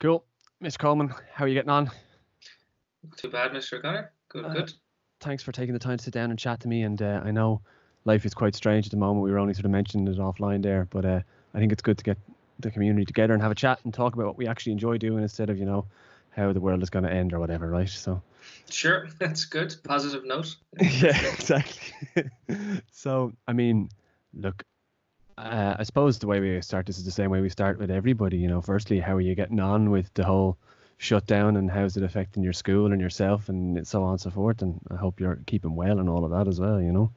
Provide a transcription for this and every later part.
Cool. Mr. Kohlmann, how are you getting on? Too bad, Mr. Connor. Good, uh, good. Thanks for taking the time to sit down and chat to me. And uh, I know life is quite strange at the moment. We were only sort of mentioning it offline there, but uh, I think it's good to get the community together and have a chat and talk about what we actually enjoy doing instead of, you know, how the world is going to end or whatever, right? So. Sure, that's good. Positive note. yeah, exactly. so, I mean, look, uh, I suppose the way we start this is the same way we start with everybody. You know, firstly, how are you getting on with the whole shutdown and how's it affecting your school and yourself and so on and so forth? And I hope you're keeping well and all of that as well. You know.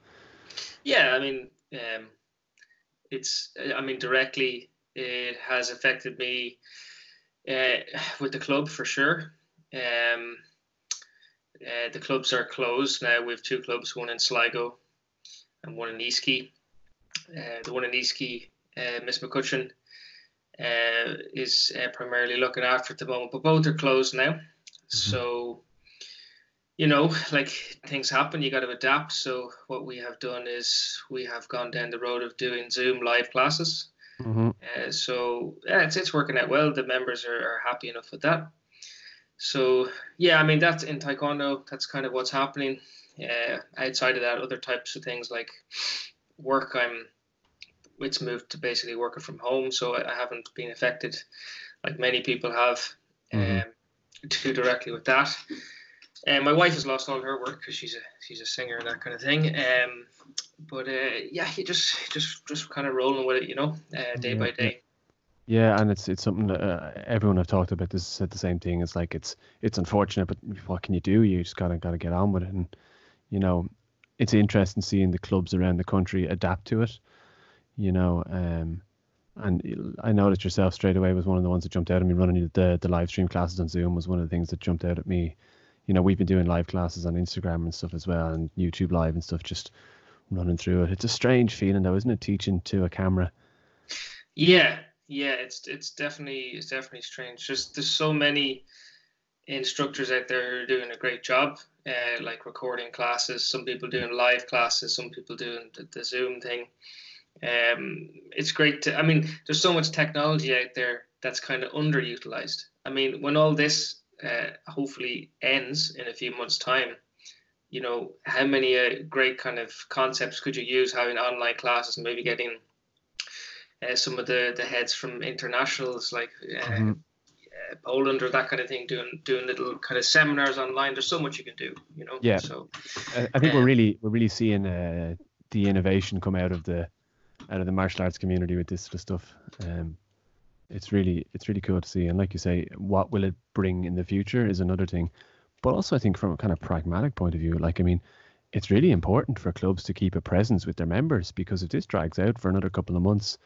Yeah, I mean, um, it's. I mean, directly, it has affected me uh, with the club for sure. Um, uh, the clubs are closed now. We have two clubs, one in Sligo and one in Easkey. Uh, the one in Easkey, uh, Miss McCutcheon, uh, is uh, primarily looking after at the moment, but both are closed now. Mm-hmm. So, you know, like things happen, you got to adapt. So, what we have done is we have gone down the road of doing Zoom live classes. Mm-hmm. Uh, so, yeah, it's, it's working out well. The members are, are happy enough with that. So, yeah, I mean, that's in Taekwondo, that's kind of what's happening. Uh, outside of that, other types of things like work, I'm it's moved to basically working from home, so I haven't been affected like many people have mm-hmm. um, too directly with that. And um, my wife has lost all her work because she's a she's a singer and that kind of thing. Um, but uh, yeah, you just just just kind of rolling with it, you know, uh, day yeah, by day. Yeah, and it's it's something that uh, everyone I've talked about this said the same thing. It's like it's it's unfortunate, but what can you do? You just gotta gotta get on with it, and you know, it's interesting seeing the clubs around the country adapt to it you know. Um, and I noticed yourself straight away was one of the ones that jumped out at me. Running the the live stream classes on Zoom was one of the things that jumped out at me. You know, we've been doing live classes on Instagram and stuff as well, and YouTube Live and stuff. Just running through it. It's a strange feeling, though, isn't it? Teaching to a camera. Yeah, yeah, it's it's definitely it's definitely strange. Just there's so many instructors out there who are doing a great job, uh, like recording classes. Some people doing live classes. Some people doing the, the Zoom thing um, it's great to. I mean, there's so much technology out there that's kind of underutilized. I mean, when all this uh, hopefully ends in a few months' time, you know, how many uh, great kind of concepts could you use having online classes maybe getting uh, some of the, the heads from internationals like uh, mm-hmm. Uh, Poland or that kind of thing, doing doing little kind of seminars online. There's so much you can do, you know. Yeah. So I think we're um, really we're really seeing uh, the innovation come out of the out of the martial arts community with this sort of stuff. Um, it's really it's really cool to see. And like you say, what will it bring in the future is another thing. But also, I think from a kind of pragmatic point of view, like I mean, it's really important for clubs to keep a presence with their members because if this drags out for another couple of months,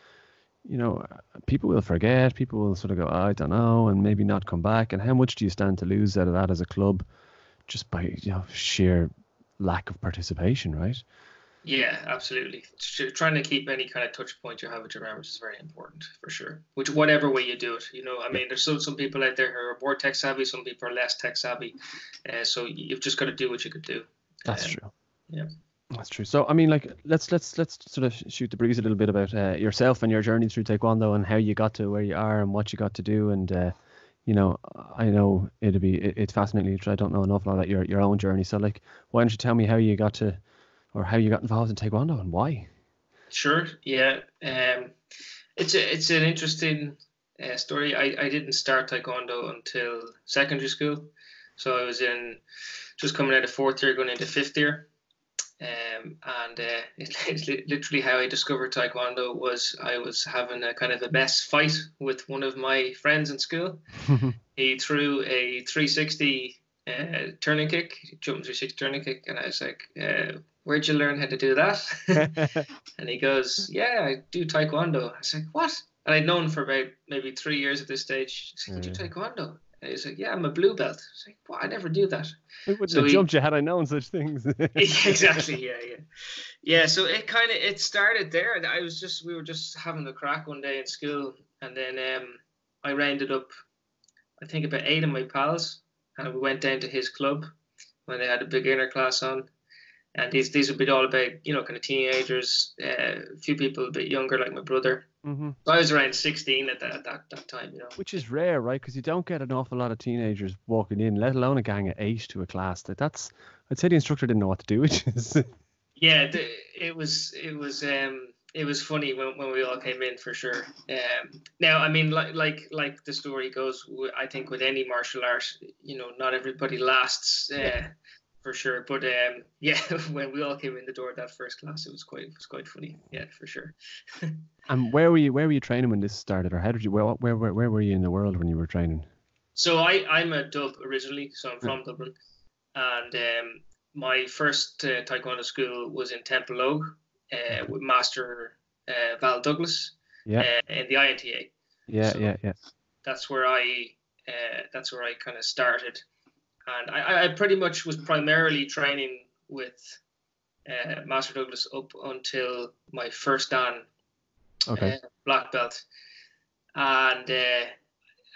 you know, people will forget. People will sort of go, oh, I don't know, and maybe not come back. And how much do you stand to lose out of that as a club, just by you know sheer lack of participation, right? Yeah, absolutely. Trying to keep any kind of touch point you have with your members is very important for sure. Which whatever way you do it, you know, I mean, there's still some people out there who are more tech savvy, some people are less tech savvy, uh, so you've just got to do what you could do. That's um, true. Yeah. That's true. So I mean, like, let's let's let's sort of shoot the breeze a little bit about uh, yourself and your journey through Taekwondo and how you got to where you are and what you got to do. And uh, you know, I know it'd be it, it's fascinating. I don't know lot about your your own journey. So like, why don't you tell me how you got to or how you got involved in Taekwondo and why? Sure. Yeah. Um, it's a, it's an interesting uh, story. I, I didn't start Taekwondo until secondary school, so I was in just coming out of fourth year, going into fifth year. Um, and uh, it, it's literally how I discovered Taekwondo was I was having a kind of a best fight with one of my friends in school. he threw a 360 uh, turning kick, jumping 360 turning kick, and I was like, uh, where'd you learn how to do that? and he goes, yeah, I do taekwondo. I was like, what? And I'd known for about maybe three years at this stage. He's like, you do taekwondo? And he's like, yeah, I'm a blue belt. I was like, what? I never do that. It wouldn't so have he, jumped you had I known such things. exactly. Yeah, yeah, yeah. So it kind of it started there. I was just we were just having a crack one day in school, and then um, I rounded up, I think about eight of my pals, and we went down to his club when they had a beginner class on, and these these would be all about you know kind of teenagers, uh, a few people a bit younger like my brother, Mm-hmm. I was around 16 at that, at that, that time, you know. Which is rare, right? Because you don't get an awful lot of teenagers walking in, let alone a gang of eight to a class. That that's, I'd say the instructor didn't know what to do, which is. yeah, the, it was it was um it was funny when, when we all came in for sure. Um, now I mean like like like the story goes, I think with any martial art, you know, not everybody lasts. Uh, yeah for sure. But um, yeah, when we all came in the door that first class, it was quite it was quite funny. Yeah, for sure. and where were you? Where were you training when this started, or how did you? Where where where, where were you in the world when you were training? So I I'm a Dub originally, so I'm from Dublin, and um, my first uh, Taekwondo school was in Templeogue uh, with Master uh, Val Douglas. Yeah. Uh, in the INTA. Yeah, so yeah, yeah. That's where I uh, that's where I kind of started and I, I pretty much was primarily training with uh, Master Douglas up until my first Dan okay. uh, black belt, and uh,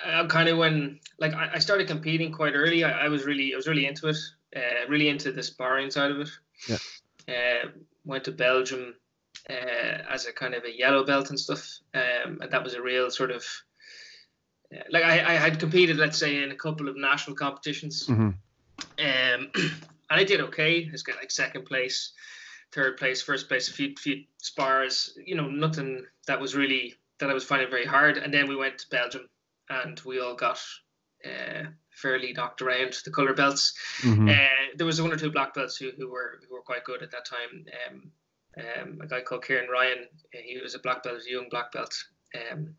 I kind of when like I, I, started competing quite early. I, I, was really I was really into it, uh, really into the sparring side of it. Yeah. Uh, went to Belgium uh, as a kind of a yellow belt and stuff, um, and that was a real sort of like I, I had competed, let's say, in a couple of national competitions, mm-hmm. um, and I did okay. I was got like second place, third place, first place, a few few spars. You know, nothing that was really that I was finding very hard. And then we went to Belgium, and we all got uh, fairly knocked around the color belts. Mm-hmm. Uh, there was one or two black belts who, who were who were quite good at that time. Um, um, a guy called Kieran Ryan, he was a black belt, a young black belt. Um,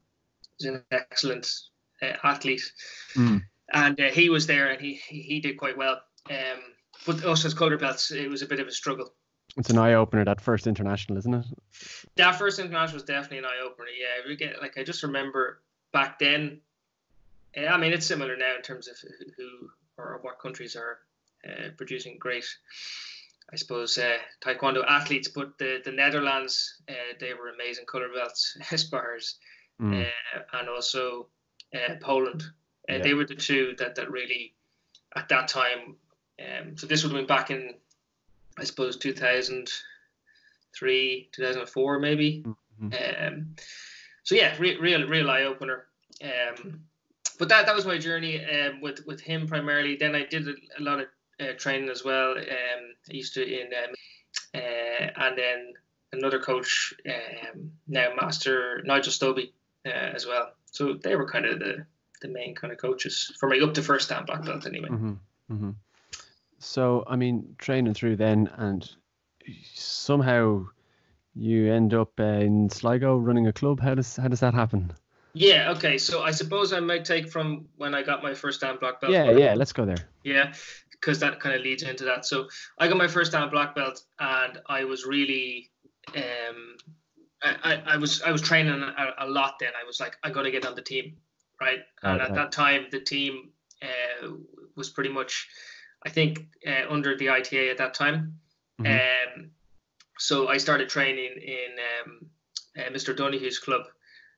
was an excellent uh, athlete, mm. and uh, he was there and he he did quite well. Um, but us as color belts, it was a bit of a struggle. It's an eye opener that first international, isn't it? That first international was definitely an eye opener. Yeah, we get like I just remember back then. I mean, it's similar now in terms of who or what countries are uh, producing great, I suppose, uh, taekwondo athletes. But the the Netherlands, uh, they were amazing color belts, spars, mm. and also uh, Poland. Uh, yeah. They were the two that, that really, at that time, um, so this would have been back in, I suppose, 2003, 2004, maybe. Mm-hmm. Um, so yeah, re- real, real eye opener. Um, but that that was my journey um, with with him primarily. Then I did a, a lot of uh, training as well. Um, I used to in um, uh, and then another coach um, now, Master Nigel Stobie, uh, as well. So they were kind of the the main kind of coaches for me up to first Dan black belt anyway. Mm-hmm. Mm-hmm. So I mean, training through then, and somehow you end up uh, in Sligo running a club. How does how does that happen? Yeah. Okay. So I suppose I might take from when I got my first Dan black belt. Yeah. Yeah. Let's go there. Yeah, because that kind of leads into that. So I got my first Dan black belt, and I was really um, I, I was I was training a, a, lot then. I was like, I got to get on the team, right? And at that time, the team uh, was pretty much, I think, uh, under the ITA at that time. Mm-hmm. Um, so I started training in um, uh, Mr. Donoghue's club.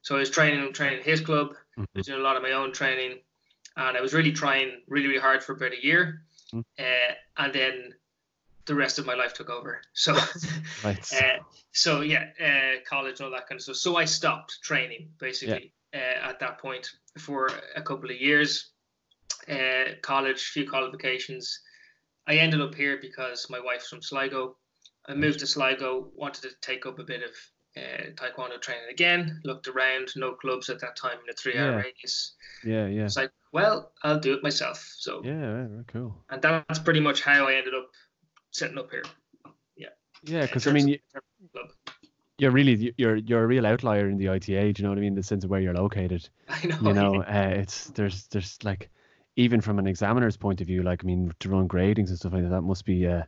So I was training training his club. Mm-hmm. I was doing a lot of my own training, and I was really trying really really hard for about a year. Mm-hmm. and then the rest of my life took over. So, right. uh, so yeah, uh, college, all that kind of stuff. So I stopped training basically yeah. uh, at that point for a couple of years. Uh, college, few qualifications. I ended up here because my wife's from Sligo. I moved to Sligo, wanted to take up a bit of uh, taekwondo training again. Looked around, no clubs at that time in a three-hour Yeah. radius. Yeah. Yeah. It's like, well, I'll do it myself. So, Yeah. Cool. and that's pretty much how I ended up setting up here. Yeah, Yeah, because I mean, you, you're really you're you're a real outlier in the ITA. Do you know what I mean? The sense of where you're located. I know. You know, uh, it's there's there's like even from an examiner's point of view, like I mean, to run gradings and stuff like that, that must be uh,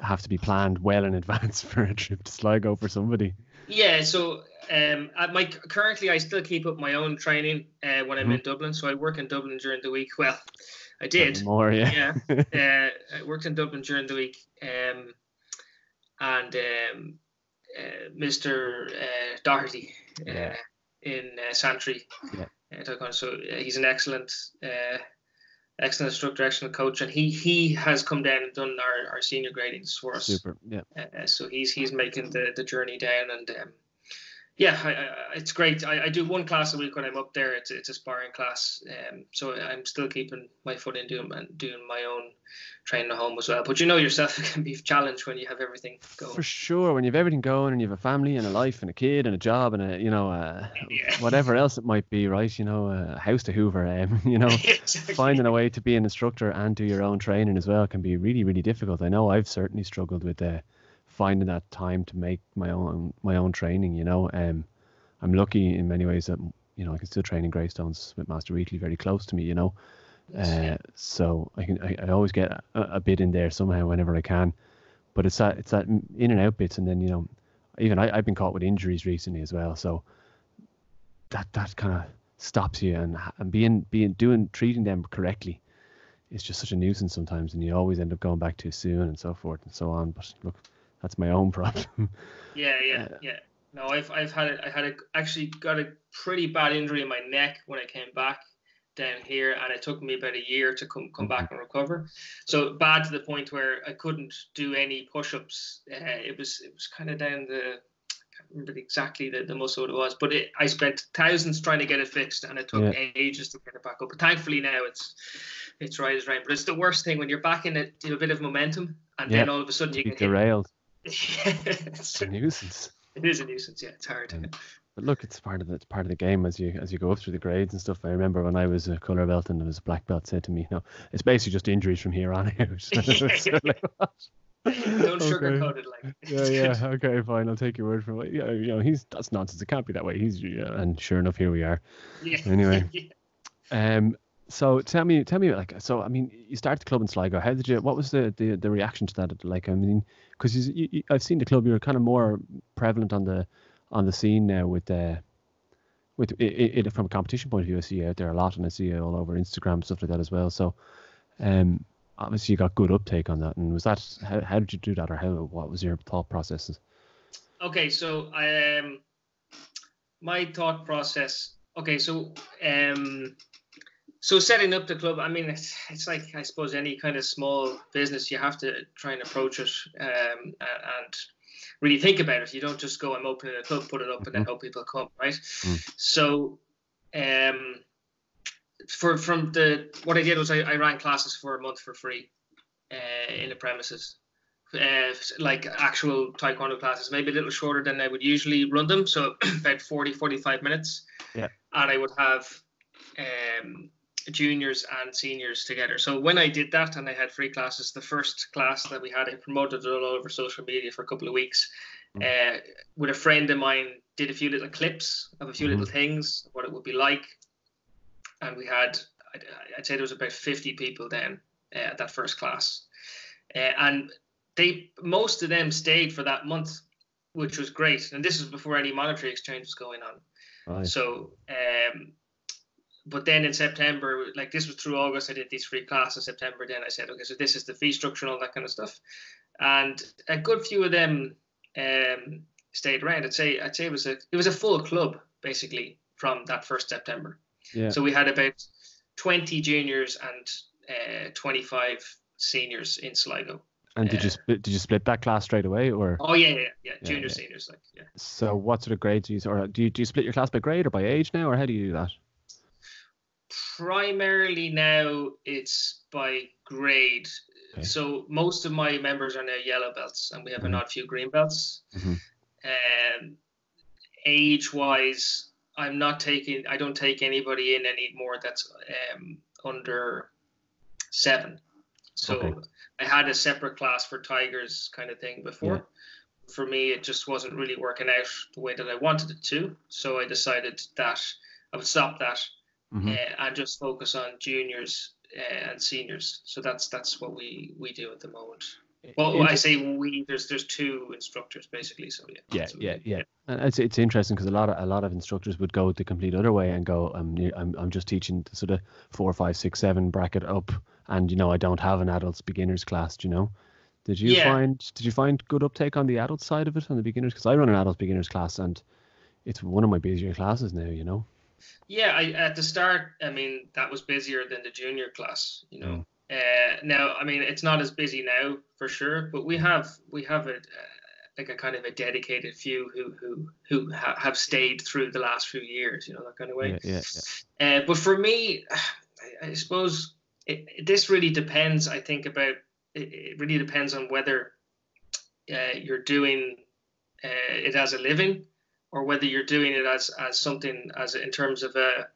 have to be planned well in advance for a trip to Sligo for somebody. Yeah, so um, at my currently I still keep up my own training uh, when I'm Mm-hmm. in Dublin. So I work in Dublin during the week. Well, I did. more. Yeah. Yeah, uh, I worked in Dublin during the week. Um, and um, uh, Mr. Uh, Doherty uh, Yeah. in uh, Santry. Yeah. Uh. So uh, he's an excellent, uh, excellent instructor, excellent coach, and he he has come down and done our, our senior gradings for us. Super. Yeah. Uh, so he's he's making the, the journey down, and um, yeah, I, I, it's great. I, I, do one class a week when I'm up there. It's it's a sparring class, um, so I'm still keeping my foot in doing doing my own training at home as well. But you know yourself, it can be a challenge when you have everything going. For sure, when you have everything going and you have a family and a life and a kid and a job and a you know uh, yeah. whatever else it might be, right? You know, a house to Hoover. Um, you know, exactly. finding a way to be an instructor and do your own training as well can be really really difficult. I know I've certainly struggled with. Uh, finding that time to make my own my own training. You know, um, I'm lucky in many ways that you know I can still train in Greystones with Master Wheatley very close to me. You know, uh, so I can I, I always get a, a, bit in there somehow whenever I can. But it's that it's that in and out bits, and then you know, even I, I've been caught with injuries recently as well. So that that kind of stops you and and being being doing treating them correctly is just such a nuisance sometimes, and you always end up going back too soon and so forth and so on. But look, that's my own problem. Yeah, yeah, uh, yeah. No, I've I've had a, I had a, actually got a pretty bad injury in my neck when I came back down here, and it took me about a year to come come back mm-hmm. and recover. So bad to the point where I couldn't do any push-ups. Uh, it was it was kind of down the I can't remember exactly the, the muscle it was, but it, I spent thousands trying to get it fixed, and it took yeah. ages to get it back up. But thankfully now it's it's right as rain. But it's the worst thing when you're back in it, a, a bit of momentum, and yeah. then all of a sudden you get derailed. Hit it's a nuisance. It is a nuisance. Yeah, it's hard. Um, but look, it's part of the it's part of the game as you as you go up through the grades and stuff. I remember when I was a color belt and there was a black belt said to me, "No, it's basically just injuries from here on out." like, Don't okay. sugarcoat it like. yeah, yeah. Okay, fine. I'll take your word for it. Yeah, you know, he's that's nonsense. It can't be that way. He's yeah, and sure enough, here we are. Yeah. Anyway, yeah. um, so tell me, tell me, like, so I mean, you started the club in Sligo. How did you? What was the the, the reaction to that? Like, I mean, because you, I've seen the club. You're kind of more prevalent on the on the scene now with the. Uh, with it, it, from a competition point of view, I see you out there a lot, and I see you all over Instagram stuff like that as well. So, um, obviously you got good uptake on that. And was that how, how did you do that, or how what was your thought processes? Okay, so I um, my thought process. Okay, so um, so setting up the club, I mean, it's, it's like I suppose any kind of small business, you have to try and approach it um, and really think about it. You don't just go, I'm opening a club, put it up, and then mm-hmm. hope people come, right? Mm. So, um, for from the what I did was I, I ran classes for a month for free uh, in the premises. Uh, like actual taekwondo classes, maybe a little shorter than I would usually run them. So about 40, 45 minutes. Yeah. And I would have um, juniors and seniors together. So when I did that and I had free classes, the first class that we had, I promoted it all over social media for a couple of weeks. Mm. Uh, with a friend of mine, did a few little clips of a few mm-hmm. little things, what it would be like, and we had, I'd, I'd say there was about fifty people then uh, at that first class, uh, and they most of them stayed for that month, which was great. And this was before any monetary exchange was going on. Right. So um, but then in September, like this was through August, I did these free classes. September, then I said, okay, so this is the fee structure and all that kind of stuff. And a good few of them um, stayed around. I'd say I'd say it was a it was a full club basically from that first September. Yeah. So we had about twenty juniors and uh, twenty five seniors in Sligo. And did you uh, split? Did you split that class straight away, or? Oh yeah, yeah, yeah. Junior, yeah. seniors, like yeah. So what sort of grades do you, or do you do you split your class by grade or by age now, or how do you do that? Primarily now it's by grade. Okay. So most of my members are now yellow belts, and we have mm-hmm. an odd few green belts. Mm-hmm. Um, age wise, I'm not taking. I don't take anybody in anymore that's um, under seven. So okay. I had a separate class for tigers kind of thing before. Yeah. For me, it just wasn't really working out the way that I wanted it to. So I decided that I would stop that mm-hmm. uh, and just focus on juniors uh, and seniors. So that's that's what we we do at the moment. Well, I say we. There's there's two instructors basically. So yeah. Yeah, yeah, yeah. And it's it's interesting because a lot of a lot of instructors would go the complete other way and go, I'm I'm I'm just teaching the sort of four, five, six, seven bracket up, and you know I don't have an adults beginners class. you know? Did you yeah. find did you find good uptake on the adult side of it on the beginners? Because I run an adult beginners class and it's one of my busier classes now. You know. Yeah, I, at the start, I mean, that was busier than the junior class, you know. Mm. Uh, now, I mean, it's not as busy now for sure, but we have we have a, like a kind of a dedicated few who who who ha- have stayed through the last few years, you know, that kind of way. Yeah, yeah, yeah. Uh, but for me, I, I suppose it, it, this really depends. I think about it, it really depends on whether uh, you're doing uh, it as a living or whether you're doing it as as something as in terms of a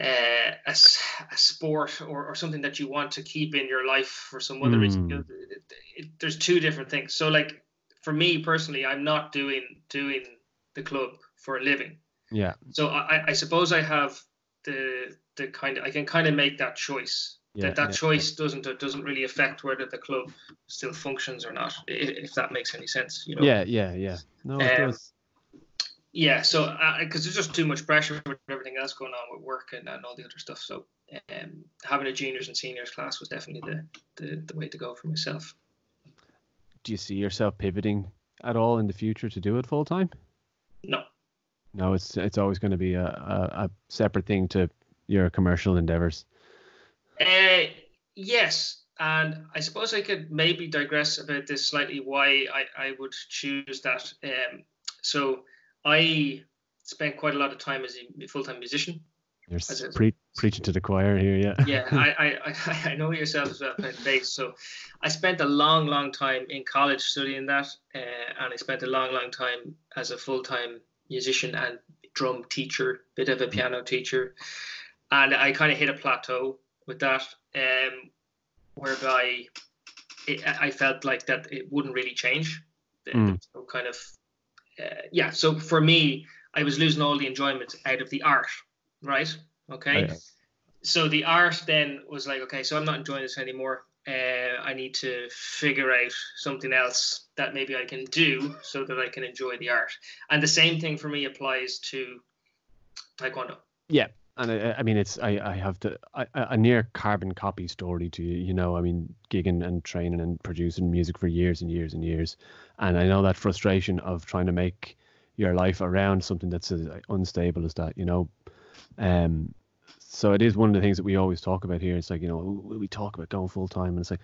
uh, a, a, sport or, or something that you want to keep in your life for some other mm. reason. You know, it, it, there's two different things. So, like for me personally, I'm not doing doing the club for a living. Yeah. So I, I suppose I have the the kind of I can kind of make that choice. Yeah, that that yeah, choice yeah. doesn't doesn't really affect whether the club still functions or not, if that makes any sense. You know. Yeah, yeah, yeah. No, it um, does yeah, so because uh, there's just too much pressure with everything else going on with work and, and all the other stuff. So um, having a juniors and seniors class was definitely the, the, the way to go for myself. Do you see yourself pivoting at all in the future to do it full time? No. No, it's it's always going to be a, a, a separate thing to your commercial endeavors. Uh, yes, and I suppose I could maybe digress about this slightly. Why I, I would choose that. Um, so I spent quite a lot of time as a full-time musician. You're pre- preaching to the choir here, yeah. yeah, I, I, I know yourself as well playing bass. So I spent a long, long time in college studying that, uh, and I spent a long, long time as a full-time musician and drum teacher, bit of a mm. piano teacher, and I kind of hit a plateau with that, um, whereby it, I felt like that it wouldn't really change. Mm. So kind of uh, yeah, so for me, I was losing all the enjoyment out of the art, right? Okay. Oh, so the art then was like, okay, so I'm not enjoying this anymore. Uh, I need to figure out something else that maybe I can do so that I can enjoy the art. And the same thing for me applies to taekwondo. Yeah, and I, I mean it's I, I have the I, a near carbon copy story to you. You know, I mean gigging and training and producing music for years and years and years, and I know that frustration of trying to make your life around something that's as unstable as that. You know, um, so it is one of the things that we always talk about here. It's like you know we talk about going full time, and it's like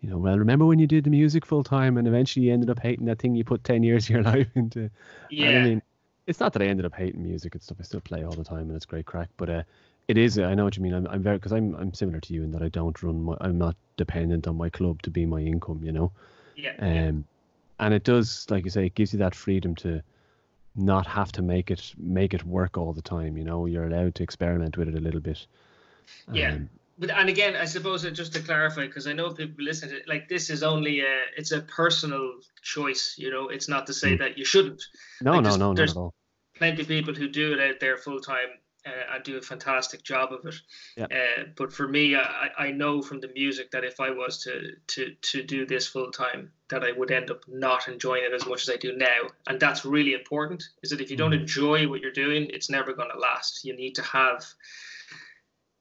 you know, well, remember when you did the music full time and eventually you ended up hating that thing you put 10 years of your life into? Yeah. I mean, it's not that I ended up hating music and stuff. I still play all the time and it's great crack. But uh, it is. I know what you mean. I'm, I'm very because I'm I'm similar to you in that I don't run. My, I'm not dependent on my club to be my income. You know. Yeah. Um, and it does, like you say, it gives you that freedom to not have to make it make it work all the time. You know, you're allowed to experiment with it a little bit. Yeah. Um, but and again, I suppose just to clarify, because I know people listen to it, like this is only a it's a personal choice. You know, it's not to say mm. that you shouldn't. No, like, no, no, at all. Plenty of people who do it out there full time uh, and do a fantastic job of it. Yeah. Uh, but for me, I, I know from the music that if I was to to to do this full time, that I would end up not enjoying it as much as I do now. And that's really important. Is that if you don't mm. enjoy what you're doing, it's never going to last. You need to have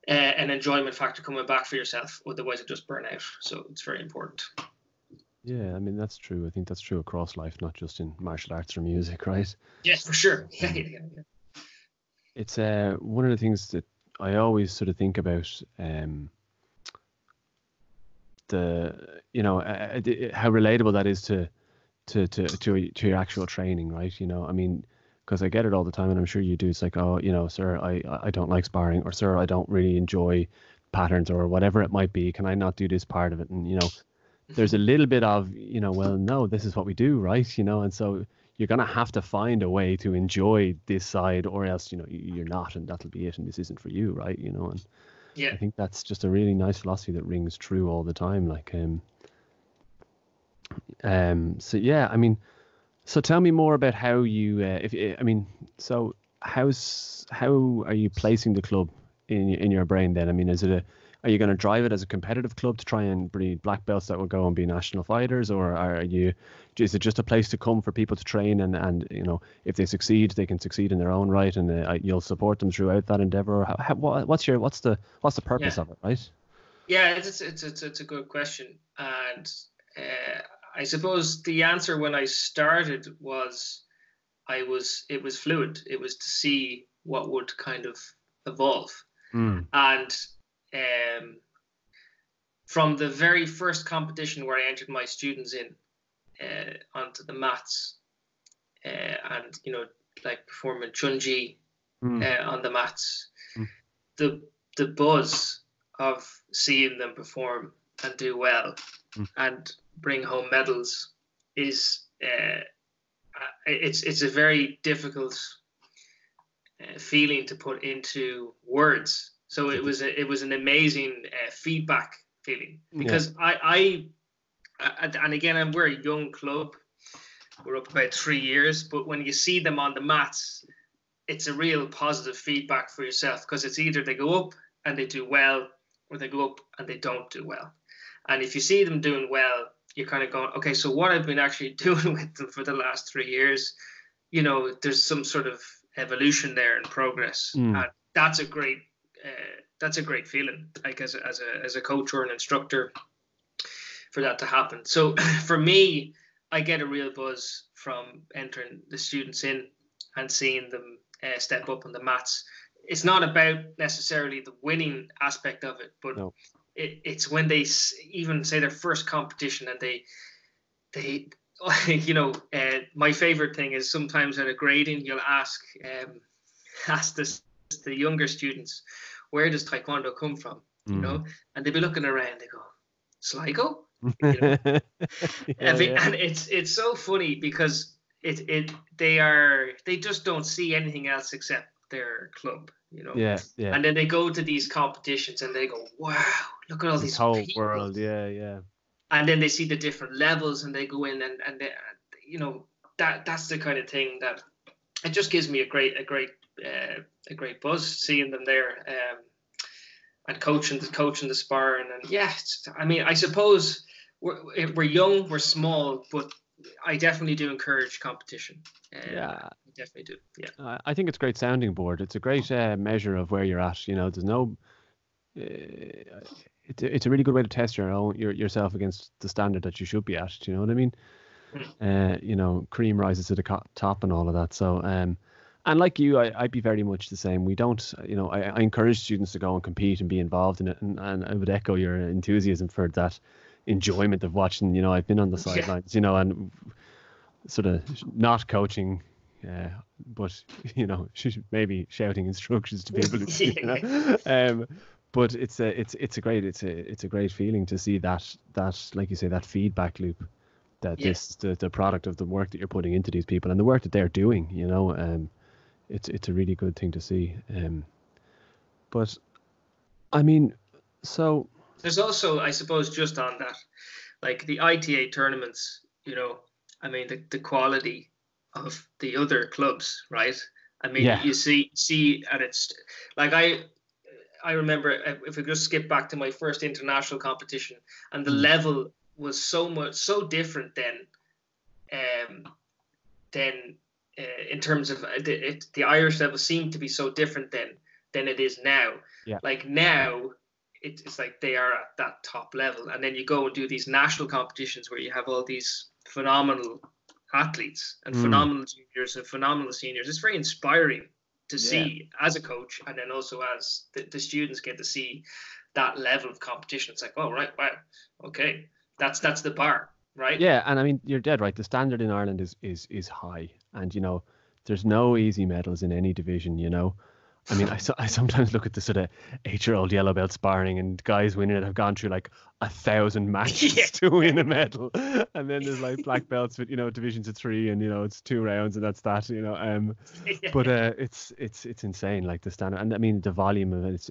uh, an enjoyment factor coming back for yourself. Otherwise, it just burn out. So it's very important. Yeah, I mean that's true. I think that's true across life, not just in martial arts or music, right? Yes, for sure. Yeah, yeah, yeah. It's uh, one of the things that I always sort of think about. Um, the you know uh, uh how relatable that is to to to to to your actual training, right? You know, I mean, because I get it all the time, and I'm sure you do. It's like, oh, you know, sir, I I don't like sparring, or sir, I don't really enjoy patterns, or whatever it might be. Can I not do this part of it? And you know, there's a little bit of, you know, well, no, this is what we do, right? You know, and so you're gonna have to find a way to enjoy this side, or else, you know, you're not, and that'll be it, and this isn't for you, right? You know, and yeah, I think that's just a really nice philosophy that rings true all the time. Like, um, um, so yeah, I mean so tell me more about how you, uh, if I mean, so how's how are you placing the club in in your brain? Then I mean, is it a are you going to drive it as a competitive club to try and breed black belts that will go and be national fighters, or are you is it just a place to come for people to train and and you know if they succeed they can succeed in their own right and uh, you'll support them throughout that endeavor? How, how, what's your what's the what's the purpose yeah. of it, right? Yeah, it's it's it's, it's a good question, and uh, I suppose the answer when I started was I was it was fluid. It was to see what would kind of evolve. Mm. And um, from the very first competition where I entered my students in, uh, onto the mats, uh, and you know, like performing Chon-Ji Mm. uh, on the mats, Mm. the the buzz of seeing them perform and do well Mm. and bring home medals is uh, it's it's a very difficult uh, feeling to put into words. So it was a, it was an amazing uh, feedback feeling because I I and- and again I'm we're a young club. We're up about three years, but when you see them on the mats, it's a real positive feedback for yourself because it's either they go up and they do well, or they go up and they don't do well. And if you see them doing well, you're kind of going, okay, so what I've been actually doing with them for the last three years, you know, there's some sort of evolution there and progress, Mm. and that's a great, uh, that's a great feeling, like as a, as a as a coach or an instructor, for that to happen. So for me, I get a real buzz from entering the students in and seeing them uh, step up on the mats. It's not about necessarily the winning aspect of it, but No. It, it's when they even say their first competition and they they you know uh, my favorite thing is sometimes at a grading you'll ask um, ask this, the younger students where does taekwondo come from you Mm. know and they'll be looking around they go sligo yeah, and, they- yeah. and it's it's so funny because it it they are they just don't see anything else except their club you know yeah, yeah. and then they go to these competitions and they go wow look at all This these whole people. world, yeah, yeah. and then they see the different levels and they go in and and they, you know that that's the kind of thing that it just gives me a great a great uh, a great buzz seeing them there um, and coaching the coaching the sparring and yeah I mean I suppose we're we're young we're small but I definitely do encourage competition uh, Yeah. I definitely do yeah I I think it's a great sounding board. It's a great uh, measure of where you're at. You know, there's no. Uh, it's a, it's a really good way to test your own your, yourself against the standard that you should be at. Do you know what I mean? Uh, you know, cream rises to the co- top and all of that. So, um, and like you, I, I'd be very much the same. We don't, you know, I, I encourage students to go and compete and be involved in it, and, and I would echo your enthusiasm for that enjoyment of watching. You know, I've been on the Yeah. sidelines, you know, and sort of not coaching uh, but you know, she's maybe shouting instructions to people. you know? um, but it's a it's it's a great it's a it's a great feeling to see that that like you say that feedback loop that Yeah. this the, the product of the work that you're putting into these people and the work that they're doing. You know, um, it's it's a really good thing to see. Um, but I mean, so There's also, I suppose, just on that, like the ITA tournaments, you know, I mean, the, the quality of the other clubs, right? I mean, Yeah. you see, see, and it's like I, I remember uh, if we just skip back to my first international competition, and the Mm. level was so much so different then, um, than uh, in terms of uh, the, it, the Irish level seemed to be so different then than it is now. Yeah. Like now, it, it's like they are at that top level, and then you go and do these national competitions where you have all these phenomenal athletes and Mm. phenomenal juniors and phenomenal seniors. It's very inspiring to see as a coach, and then also as the, the students get to see that level of competition. It's like, oh right, wow, okay, that's that's the bar, right? Yeah, and I mean you're dead right. The standard in Ireland is is is high, and you know there's no easy medals in any division. You know, I mean I, so- I sometimes look at the sort of eight year old yellow belt sparring, and guys winning it have gone through like a thousand matches Yeah. to win a medal, and then there's like black belts with you know divisions of three, and you know it's two rounds, and that's that. You know, um, but uh, it's it's it's insane like the standard, and I mean the volume of it. It's,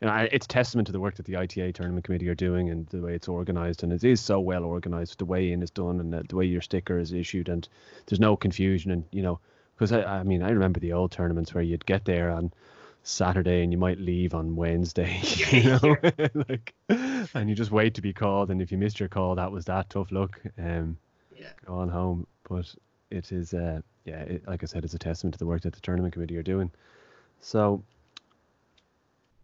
you know, it's testament to the work that the ITA tournament committee are doing and the way it's organised, and it is so well organised. The way in is done and the, the way your sticker is issued, and there's no confusion. And you know, because I, I mean, I remember the old tournaments where you'd get there on Saturday and you might leave on Wednesday, you know, like, and you just wait to be called. And if you missed your call, that was that. Tough luck. Um, Yeah. go on home. But it is, uh, yeah, it, like I said, it's a testament to the work that the tournament committee are doing. So,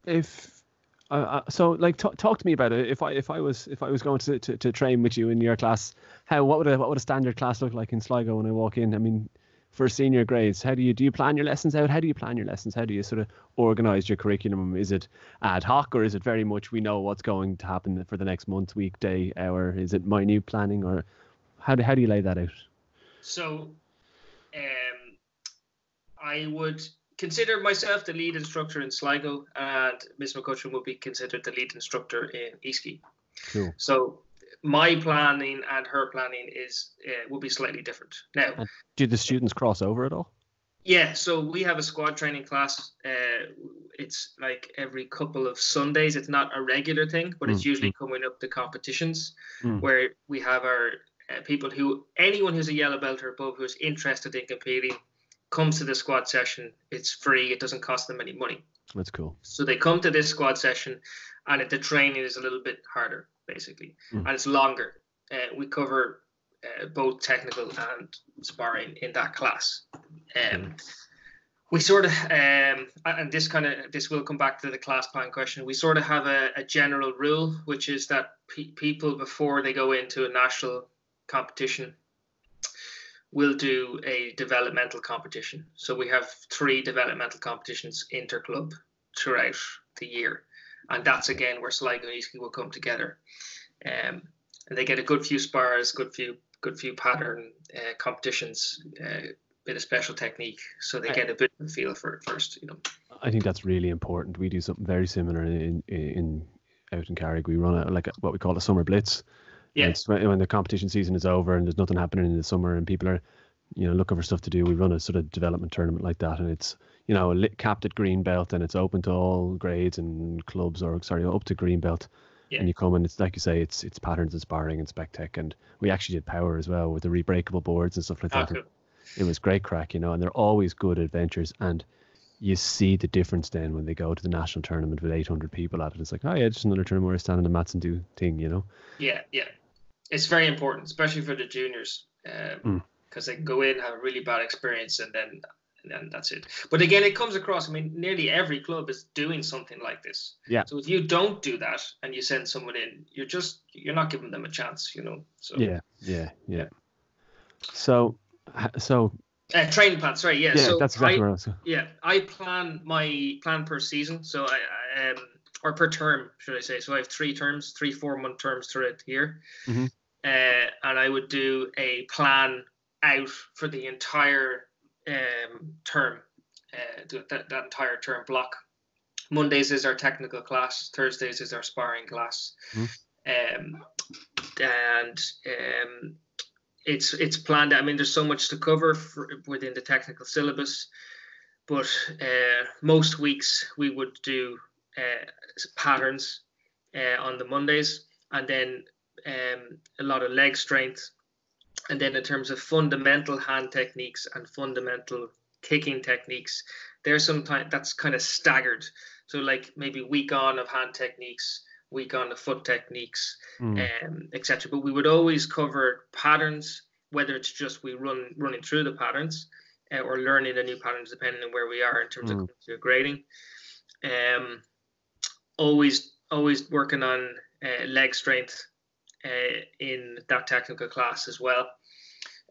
if uh, uh, so, like, t- talk to me about it. If I if I was if I was going to, to, to train with you in your class, how what would a what would a standard class look like in Sligo when I walk in? I mean, for senior grades, how do you do you plan your lessons out? How do you plan your lessons? How do you sort of organize your curriculum? Is it ad hoc or is it very much we know what's going to happen for the next month, week, day, hour? Is it minute planning or How do how do you lay that out? So, um, I would consider myself the lead instructor in Sligo, and Miss McCutcheon would be considered the lead instructor in Easkey. Cool. So my planning and her planning is uh, will be slightly different. Now, And do the students cross over at all? yeah, so we have a squad training class. Uh, it's like every couple of Sundays. It's not a regular thing, but it's Mm, usually coming up to competitions Mm. where we have our uh, people who anyone who's a yellow belt or above who's interested in competing comes to the squad session. It's free. It doesn't cost them any money. That's cool. So they come to this squad session, and the training is a little bit harder, basically, Mm. and it's longer. Uh, we cover uh, both technical and sparring in that class. Um, we sort of, um, and this kind of this will come back to the class plan question. We sort of have a, a general rule, which is that pe- people before they go into a national competition will do a developmental competition. So we have three developmental competitions interclub throughout the year, and that's again where Sligo and Easkey will come together, um, and they get a good few spars, good few good few pattern uh, competitions, uh, bit of special technique, so they get a bit of a feel for it first, you know. I think that's really important. We do something very similar in in, in out in Carraig. We run a, like a, what we call a summer blitz. Yeah. When, when the competition season is over and there's nothing happening in the summer and people are, you know, looking for stuff to do. We run a sort of development tournament like that, and it's you know lit, capped at green belt and it's open to all grades and clubs or sorry up to green belt. Yeah. And you come and it's like you say, it's it's patterns and sparring and spec tech, and we actually did power as well with the rebreakable boards and stuff like Ah, that. cool. It was great crack, you know, and they're always good adventures. And you see the difference then when they go to the national tournament with 800 people at it. It's like, oh yeah, just another tournament where I stand on the mats and do thing, you know. Yeah, yeah. It's very important, especially for the juniors, because Mm. they go in have a really bad experience and then and then that's it. But again, it comes across. I mean, nearly every club is doing something like this. Yeah. So if you don't do that and you send someone in, you're just you're not giving them a chance, you know. So Yeah, yeah, yeah. So, so Uh, training plan. Sorry. Yeah. yeah, so that's exactly I, where I was. Yeah, I plan my plan per season. So I, I um or per term, should I say? So I have three terms, three four month terms throughout the year, Mhm. uh, and I would do a plan out for the entire um term, uh, that that entire term block. Mondays is our technical class. Thursdays is our sparring class, um, and um, it's it's planned. I mean, there's so much to cover for, within the technical syllabus, but uh, most weeks we would do uh, patterns uh, on the Mondays, and then um, a lot of leg strength, and then in terms of fundamental hand techniques and fundamental kicking techniques, there's sometimes that's kind of staggered. So like maybe week on of hand techniques, week on of foot techniques, Mm, um, etc. But we would always cover patterns, whether it's just we run running through the patterns uh, or learning the new patterns, depending on where we are in terms Mm. of coming to grading. Um, always always working on uh, leg strength uh, in that technical class as well.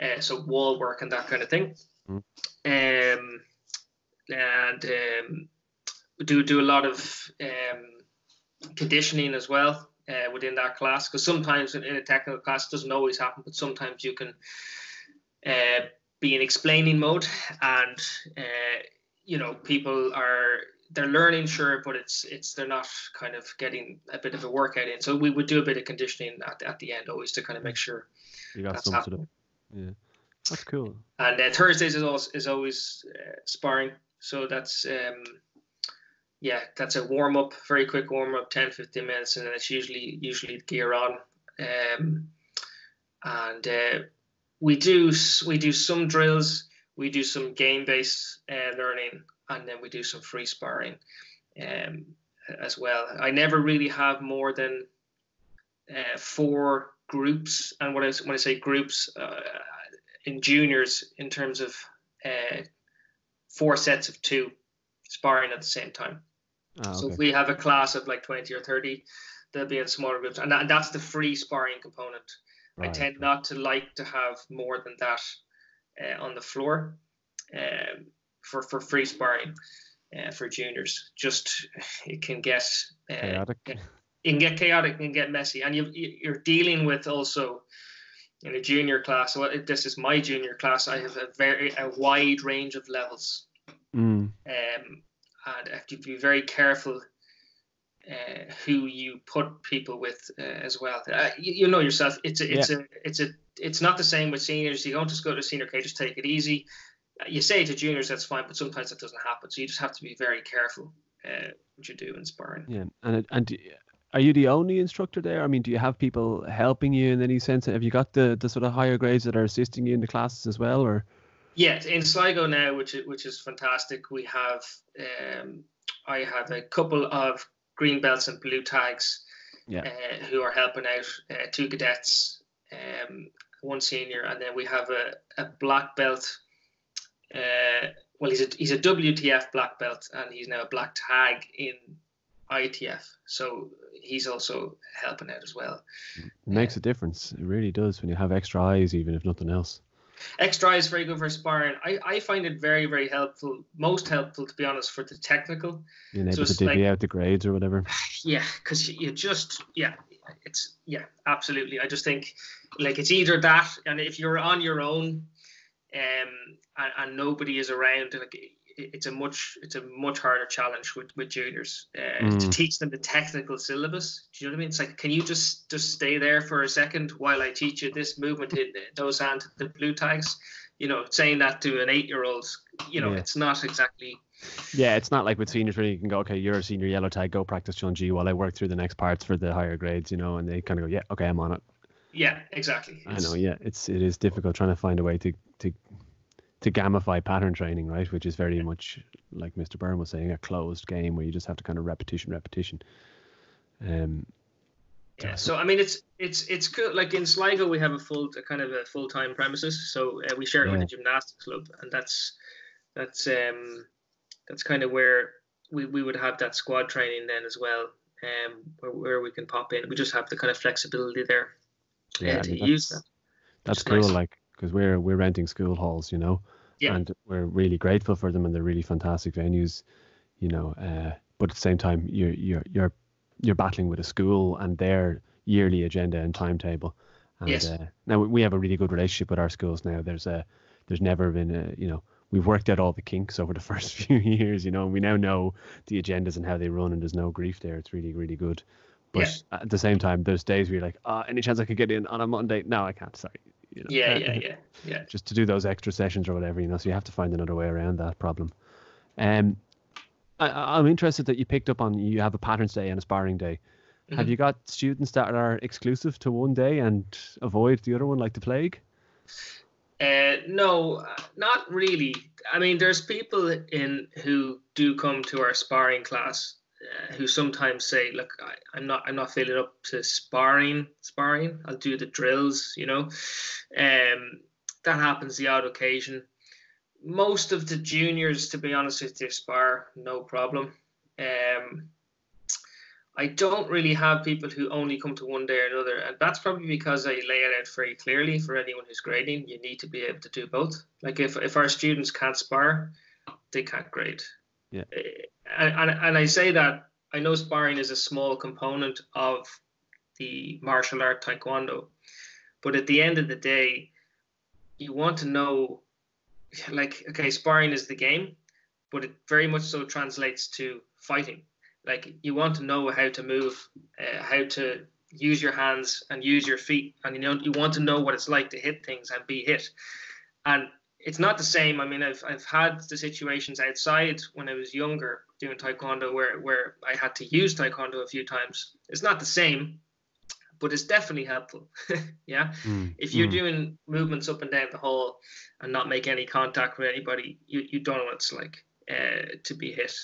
Uh, so wall work and that kind of thing. Mm. Um, and um, we do do a lot of um, conditioning as well uh, within that class because sometimes in, in a technical class it doesn't always happen but sometimes you can uh, be in explaining mode and uh, you know people are they're learning sure but it's it's they're not kind of getting a bit of a workout in so we would do a bit of conditioning at, at the end always to kind of make sure you got that's some sort of happening. Yeah. That's cool. and uh, Thursdays is always is always uh, sparring. So that's um, yeah, that's a warm up, very quick warm up, 10, 15 minutes, and then it's usually usually gear on. Um, and uh, we do we do some drills, we do some game based uh, learning, and then we do some free sparring um, as well. I never really have more than uh, four groups, and when I when I say groups. Uh, in juniors in terms of uh, four sets of two sparring at the same time. Ah, So if we have a class of like 20 or 30, they'll be in smaller groups. And, that, and that's the free sparring component. I tend right. not to like to have more than that uh, on the floor um, for, for free sparring uh, for juniors. Just it can get uh, chaotic. It can get chaotic and get messy, and you you- you're dealing with also in a junior class, well, this is my junior class. I have a very a wide range of levels, Mm. um, and I have to be very careful uh, who you put people with uh, as well. Uh, you, you know yourself. It's a, it's a it's a it's not the same with seniors. You don't just go to senior K, just take it easy. Uh, You say to juniors that's fine, but sometimes that doesn't happen. So you just have to be very careful uh, what you do in sparring. Yeah, and and are you the only instructor there? I mean, do you have people helping you in any sense? Have you got the the sort of higher grades that are assisting you in the classes as well, or? Yeah, in Sligo now, which is, which is fantastic. We have um, I have a couple of green belts and blue tags Yeah. uh, who are helping out. Uh, two cadets, um, one senior, and then we have a, a black belt. Uh, well, he's a he's a WTF black belt, and he's now a black tag in ITF. So he's also helping out as well. It makes a difference. It really does when you have extra eyes, even if nothing else. Extra is very good for sparring. I, I find it very, very helpful, most helpful to be honest, for the technical. Being So able to it's divvy like- out the grades or whatever. Yeah, because you just, yeah, it's, yeah, absolutely. I just think like it's either that, and if you're on your own um, and, and nobody is around, like it's a much, it's a much harder challenge with, with juniors uh, to Mm. teach them the technical syllabus. Do you know what I mean? It's like, can you just just stay there for a second while I teach you this movement in those and the blue tags? You know, saying that to an eight-year-old, you know, Yeah. it's not exactly Yeah, it's not like with seniors where you can go, okay, you're a senior yellow tag, go practice Chon-Ji while I work through the next parts for the higher grades, you know, and they kind of go, yeah, okay, I'm on it. Yeah, exactly. I know, yeah, it's it is difficult trying to find a way to to to gamify pattern training, right? Which is very much like Mr. Byrne was saying, a closed game where you just have to kind of repetition, repetition. Um, Yeah. So I mean, it's it's it's good. Like in Sligo, we have a full a kind of a full time premises, so uh, we share it with the gymnastics club, and that's that's um that's kind of where we, we would have that squad training then as well, um where, where we can pop in. We just have the kind of flexibility there yeah, uh, I to mean, use that's, that. that's cool, nice. like because we're we're renting school halls, you know, Yeah. and we're really grateful for them, and they're really fantastic venues, you know. Uh, but at the same time, you're you're you're you're battling with a school and their yearly agenda and timetable. And Yes. uh, now we have a really good relationship with our schools. Now there's a there's never been a you know we've worked out all the kinks over the first few years, you know, and we now know the agendas and how they run, and there's no grief there. It's really really good. But at the same time, there's days where you're like, ah, any chance I could get in on a Monday? No, I can't. Sorry. You know, Yeah, uh, yeah, yeah, yeah. just to do those extra sessions or whatever, you know. So you have to find another way around that problem. Um, I, I'm interested that you picked up on you have a patterns day and a sparring day. Have Mhm. you got students that are exclusive to one day and avoid the other one like the plague? Uh, no, not really. I mean, there's people in who do come to our sparring class uh, who sometimes say, "Look, I, I'm not, I'm not feeling up to sparring. Sparring. I'll do the drills." You know, um, that happens the odd occasion. Most of the juniors, to be honest with you, spar no problem. Um, I don't really have people who only come to one day or another, and that's probably because I lay it out very clearly for anyone who's grading. You need to be able to do both. Like if, if our students can't spar, they can't grade. Yeah. Eh, And, and, I say that I know sparring is a small component of the martial art taekwondo, but at the end of the day, you want to know, like, okay, sparring is the game, but it very much so translates to fighting. Like you want to know how to move uh, how to use your hands and use your feet and you know you want to know what it's like to hit things and be hit. And it's not the same. I mean i've, I've had the situations outside when i was younger doing taekwondo where, where i had to use taekwondo a few times it's not the same but it's definitely helpful yeah Mm, if you're mm. doing movements up and down the hall and not make any contact with anybody, you, you don't know what it's like uh, to be hit.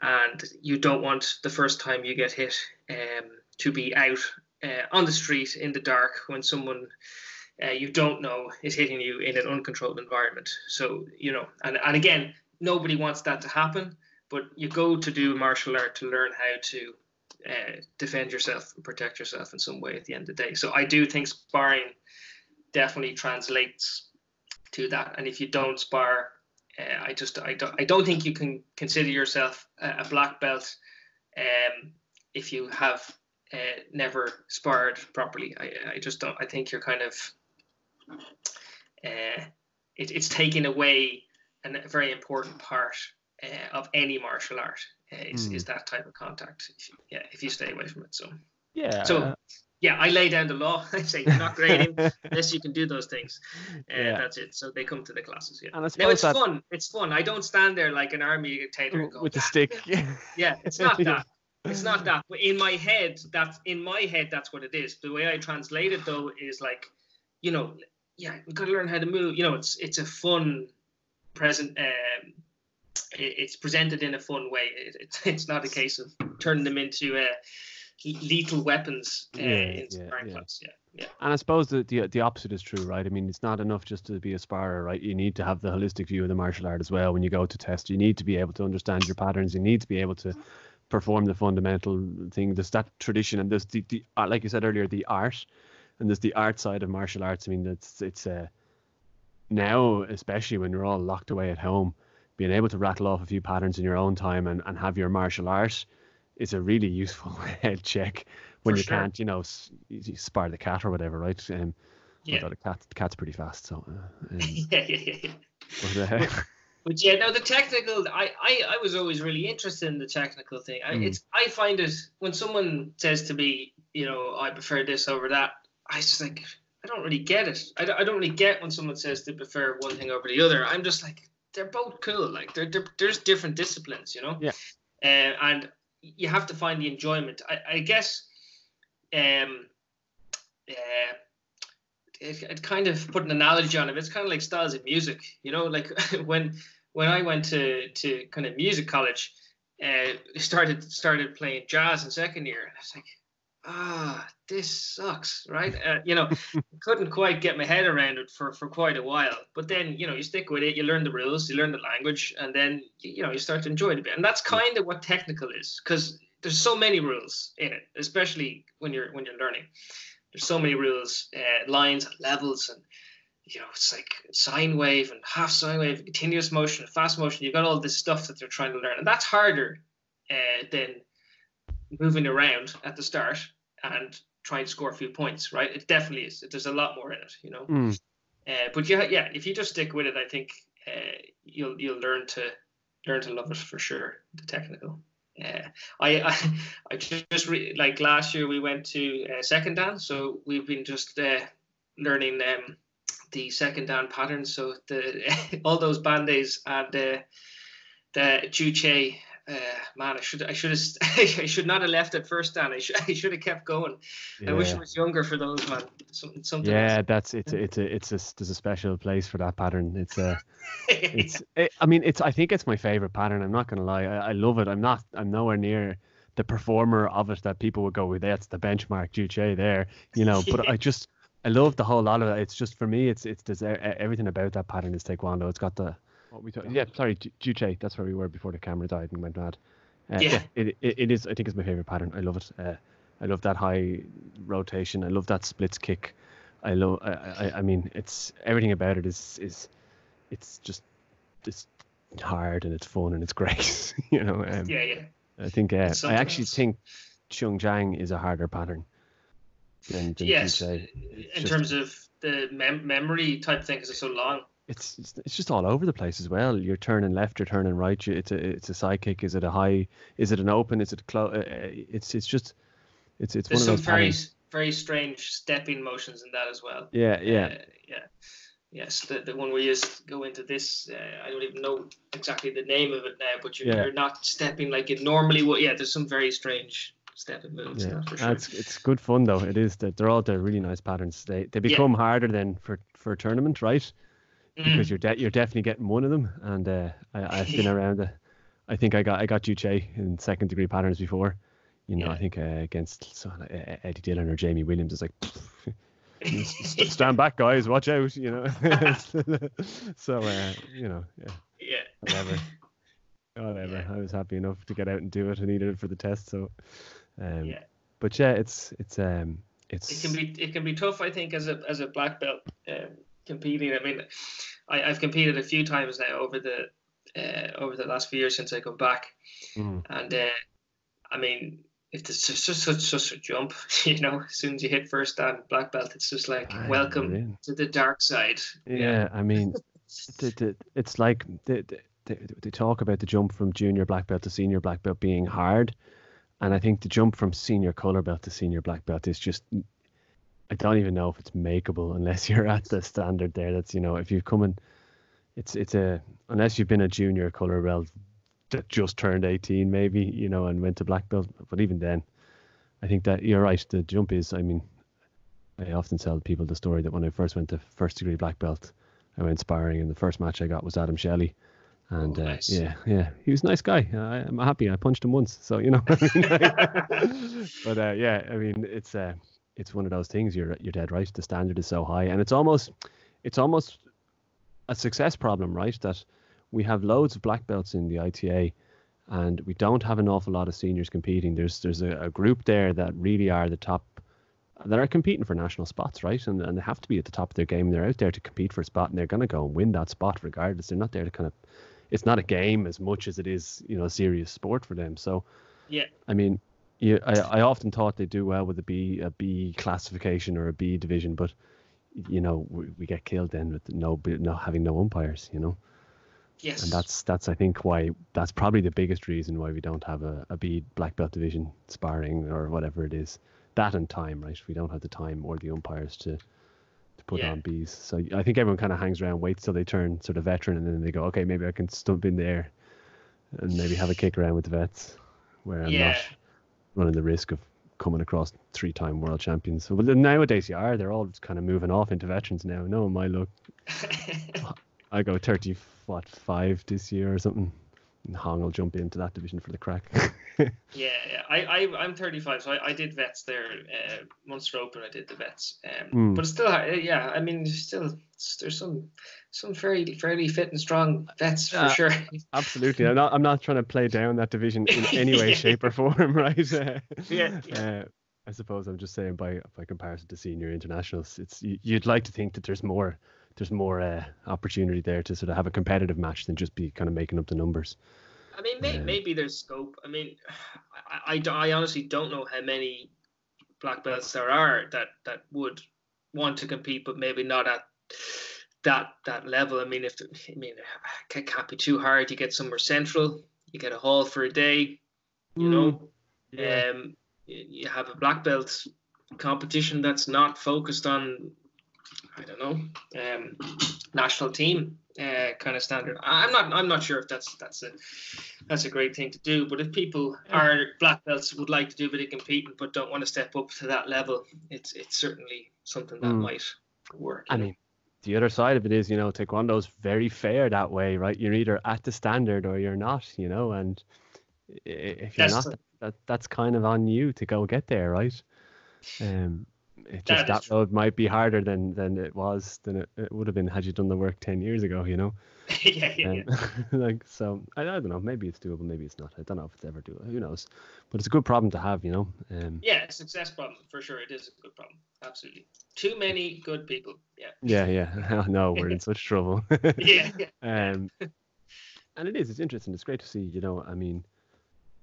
And you don't want the first time you get hit um, to be out uh, on the street in the dark when someone uh, you don't know is hitting you in an uncontrolled environment. So, you know, and, and again, nobody wants that to happen, but you go to do martial art to learn how to uh, defend yourself and protect yourself in some way at the end of the day. So I do think sparring definitely translates to that. And if you don't spar, uh, I just I don't I don't think you can consider yourself a, black belt um, if you have uh, never sparred properly. I, I just don't. I think you're kind of uh, it, it's taking away a very important part uh, of any martial art uh, is, mm. is that type of contact. If you, yeah, if you stay away from it. So yeah. So yeah, I lay down the law. I say you're not grading unless you can do those things. Uh, yeah. That's it. So they come to the classes. Yeah. And now it's that... fun. It's fun. I don't stand there like an army dictator and go with the stick. yeah, it's not that. It's not that. But in my head, that's in my head. That's what it is. The way I translate it though is like, you know, yeah, we've got to learn how to move. You know, it's it's a fun present. Um, it's presented in a fun way. It, it, it's not a case of turning them into uh, lethal weapons uh, yeah, in yeah, yeah. yeah. Yeah. And I suppose the, the the opposite is true, right? I mean, it's not enough just to be a sparrer, right? You need to have the holistic view of the martial art as well. When you go to test, you need to be able to understand your patterns. You need to be able to perform the fundamental thing. There's that tradition, and there's the, the uh, like you said earlier, the art, and there's the art side of martial arts. I mean, it's it's uh, now especially when you're all locked away at home, being able to rattle off a few patterns in your own time and, and have your martial art is a really useful head check when For you sure. can't, you know, you spar the cat or whatever, right? Um, yeah. Although the cat, the cat's pretty fast, so. Uh, um, yeah, yeah, yeah. But, uh, but yeah, no, the technical. I, I, I was always really interested in the technical thing. I, mm. it's I find it when someone says to me, you know, I prefer this over that. I just like I don't really get it. I I don't really get when someone says they prefer one thing over the other. I'm just like they're both cool. Like they're, they're there's different disciplines, you know. Yeah. Uh, and you have to find the enjoyment. I, I guess. Um. Uh, it, it kind of put an analogy on it. It's kind of like styles of music, you know. Like when when I went to to kind of music college, uh, started started playing jazz in second year, and I was like, ah, this sucks, right? Uh, you know, couldn't quite get my head around it for, for quite a while. But then, you know, you stick with it, you learn the rules, you learn the language, and then, you know, you start to enjoy it a bit. And that's kind of what technical is, because there's so many rules in it, especially when you're when you're learning. There's so many rules, uh, lines, and levels, and you know, it's like sine wave and half sine wave, continuous motion, fast motion. You've got all this stuff that they're trying to learn, and that's harder uh, than moving around at the start and try and score a few points, right? It definitely is. There's a lot more in it, you know. Mm. Uh, but yeah, yeah, if you just stick with it, I think uh, you'll you'll learn to learn to love it for sure. The technical. Uh, I, I I just re- like last year we went to uh, second dan, so we've been just uh, learning um, the second dan patterns. So the all those bandays and uh, the juche uh, man, I should I should have I should not have left at first dan. I should I should have kept going. Yeah. I wish I was younger for those man. Something, something yeah, else. that's it's it's a it's a there's a special place for that pattern. It's a it's it, I mean it's I think it's my favorite pattern. I'm not gonna lie. I, I love it. I'm not I'm nowhere near the performer of it that people would go with. That's the benchmark Juche there, you know. But I just I love the whole lot of it. It's just for me, it's it's there's everything about that pattern is Taekwondo. It's got the what we talk, yeah, sorry, Juche. That's where we were before the camera died and went mad. Uh, yeah, yeah it, it, it is. I think it's my favorite pattern. I love it. Uh, I love that high rotation. I love that splits kick. I love. I, I, I mean, it's everything about it is is it's just it's hard and it's fun and it's great. you know. Um, yeah, yeah. I think uh, I actually else. think Choong-Jang is a harder pattern than, than yes, in just, terms of the mem- memory type thing because it's so long it's it's just all over the place as well. You're turning left, you're turning right. It's a it's a side kick. Is it a high? Is it an open? Is it close? Uh, uh, it's it's just it's it's There's one of those very patterns. very strange stepping motions in that as well. Yeah, yeah, uh, yeah. Yes, the, the one where you just go into this. Uh, I don't even know exactly the name of it now, but you're, yeah. you're not stepping like it normally would. Yeah, there's some very strange stepping moves. Yeah, for sure. it's it's good fun though. It is that they're all they're really nice patterns. They they become yeah. harder than for for a tournament, right? Because mm. you're de- you're definitely getting one of them. And uh, I, I've been around. The, I think I got I got Juche in second degree patterns before. You know, yeah. I think uh, against so, uh, Eddie Dillon or Jamie Williams is like. stand back, guys! Watch out! You know. so uh, you know, yeah. Yeah. Whatever. Whatever. Yeah. I was happy enough to get out and do it. I needed it for the test, so. Um, yeah. But yeah, it's it's um it's. It can be it can be tough, I think, as a as a black belt. Um, competing. I mean, I, have competed a few times now over the uh, over the last few years since I come back, mm. and uh, I mean, if it's just such such a jump, you know, as soon as you hit first dan black belt, it's just like welcome to the dark side. Yeah, yeah. I mean, it's like they, they, they talk about the jump from junior black belt to senior black belt being hard, and I think the jump from senior color belt to senior black belt is just I don't even know if it's makeable unless you're at the standard there. That's you know if you come in, it's it's a unless you've been a junior color belt that just turned 18 maybe you know and went to black belt. But even then i think that you're right. The jump is i mean i often tell people the story that when i first went to first degree black belt i went sparring and the first match i got was adam shelley. And oh, uh, nice. uh, yeah yeah he was a nice guy. I, am happy. I punched him once so you know but uh, yeah i mean it's uh, it's one of those things you're you're dead right the standard is so high and it's almost it's almost a success problem right that we have loads of black belts in the ITA, and we don't have an awful lot of seniors competing. There's there's a, a group there that really are the top that are competing for national spots, right? And and they have to be at the top of their game. They're out there to compete for a spot, and they're going to go and win that spot regardless. They're not there to kind of. It's not a game as much as it is, you know, a serious sport for them. So, yeah. I mean, yeah, I, I often thought they'd do well with a B a B classification or a B division, but you know we, we get killed then with no no having no umpires, you know. Yes. And that's that's I think why that's probably the biggest reason why we don't have a, a B black belt division sparring or whatever it is. That and time, right? We don't have the time or the umpires to to put yeah. on bees. So I think everyone kind of hangs around, waits till they turn sort of veteran, and then they go, okay, maybe I can stump in there and maybe have a kick around with the vets, where I'm yeah. not running the risk of coming across three-time world champions. So, but nowadays you are. They're all kind of moving off into veterans now. No, my look. I go 30, what, five this year or something. And Hong will jump into that division for the crack. yeah, yeah. I, I, I'm 35, so I, I did vets there. Uh, Munster Open, I did the vets. Um, mm. But still, yeah, I mean, still, there's some some fairly fairly fit and strong vets for sure. Absolutely. I'm not, I'm not trying to play down that division in any way, shape, or form, right? Uh, yeah. yeah. Uh, I suppose I'm just saying by by comparison to senior internationals, it's you'd like to think that there's more there's more uh, opportunity there to sort of have a competitive match than just be kind of making up the numbers. I mean, may, maybe there's scope. I mean, I, I, I, honestly don't know how many black belts there are that, that would want to compete, but maybe not at that that level. I mean, if I mean, it can't be too hard. You get somewhere central, you get a hall for a day, you mm. know. Yeah. Um, you have a black belt competition that's not focused on I don't know, um, national team uh, kind of standard. I'm not I'm not sure if that's that's a that's a great thing to do. But if people are black belts would like to do a bit of competing but don't want to step up to that level, it's it's certainly something that mm. might work. I know? mean, the other side of it is, you know, taekwondo's very fair that way, right? You're either at the standard or you're not, you know, and if you're that's not, that, that's kind of on you to go get there, right? Um, it just that, that road might be harder than than it was than it, it, would have been had you done the work 10 years ago you know? Yeah, yeah, um, yeah. like so I, I don't know maybe it's doable maybe it's not i don't know if it's ever doable who knows? But it's a good problem to have you know um, yeah success problem for sure it is a good problem absolutely. Too many good people yeah. Yeah yeah no we're in such trouble. Yeah, yeah. um and it is it's interesting it's great to see you know i mean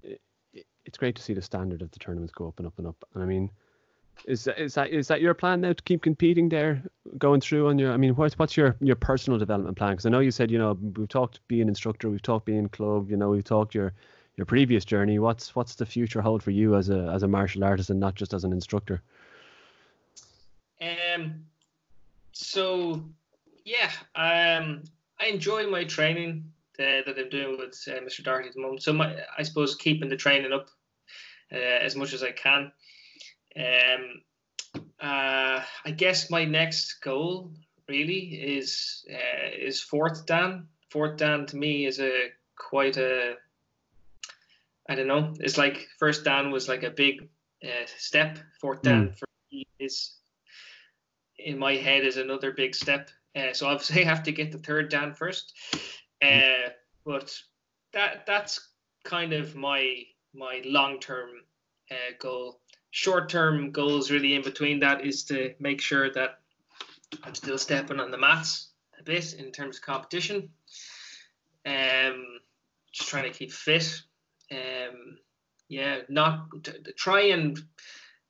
it, it, it's great to see the standard of the tournaments go up and up and up and i mean is that, is that is that your plan now to keep competing there, going through on your? I mean, what's what's your your personal development plan? Because I know you said you know we've talked being an instructor, we've talked being club, you know we've talked your your previous journey. What's what's the future hold for you as a as a martial artist and not just as an instructor? Um. So, yeah. Um. I enjoy my training uh, that I'm doing with uh, Mr. Doherty at the moment. So my, I suppose keeping the training up uh, as much as I can. Um, uh, I guess my next goal really is uh, is fourth dan. Fourth dan to me is a quite a I don't know. It's like first dan was like a big uh, step. Fourth dan mm. for me is in my head is another big step. Uh, so obviously I have to get the third dan first. Uh, but that that's kind of my my long term uh, goal short term goals really in between that is to make sure that I'm still stepping on the mats a bit in terms of competition. Um, just trying to keep fit. Um, yeah, not try and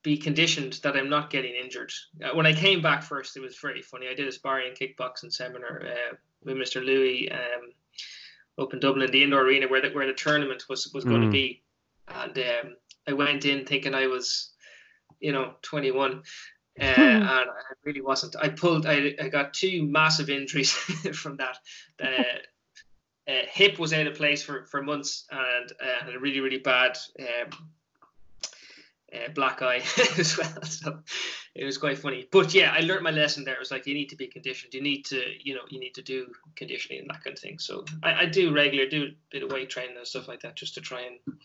be conditioned that I'm not getting injured. Uh, when I came back first, it was very funny. I did a sparring kickboxing seminar uh, with Mr. Louis um, up in Dublin, the indoor arena where the, where the tournament was was going to mm. be, and um, I went in thinking I was, you know, 21. Uh, and I really wasn't. I pulled. I, I got two massive injuries from that. Uh, uh, hip was out of place for, for months and uh, had a really really bad um, uh, black eye as well. So it was quite funny. But yeah, I learned my lesson there. It was like you need to be conditioned. You need to you know you need to do conditioning and that kind of thing. So I, I do regular do a bit of weight training and stuff like that just to try and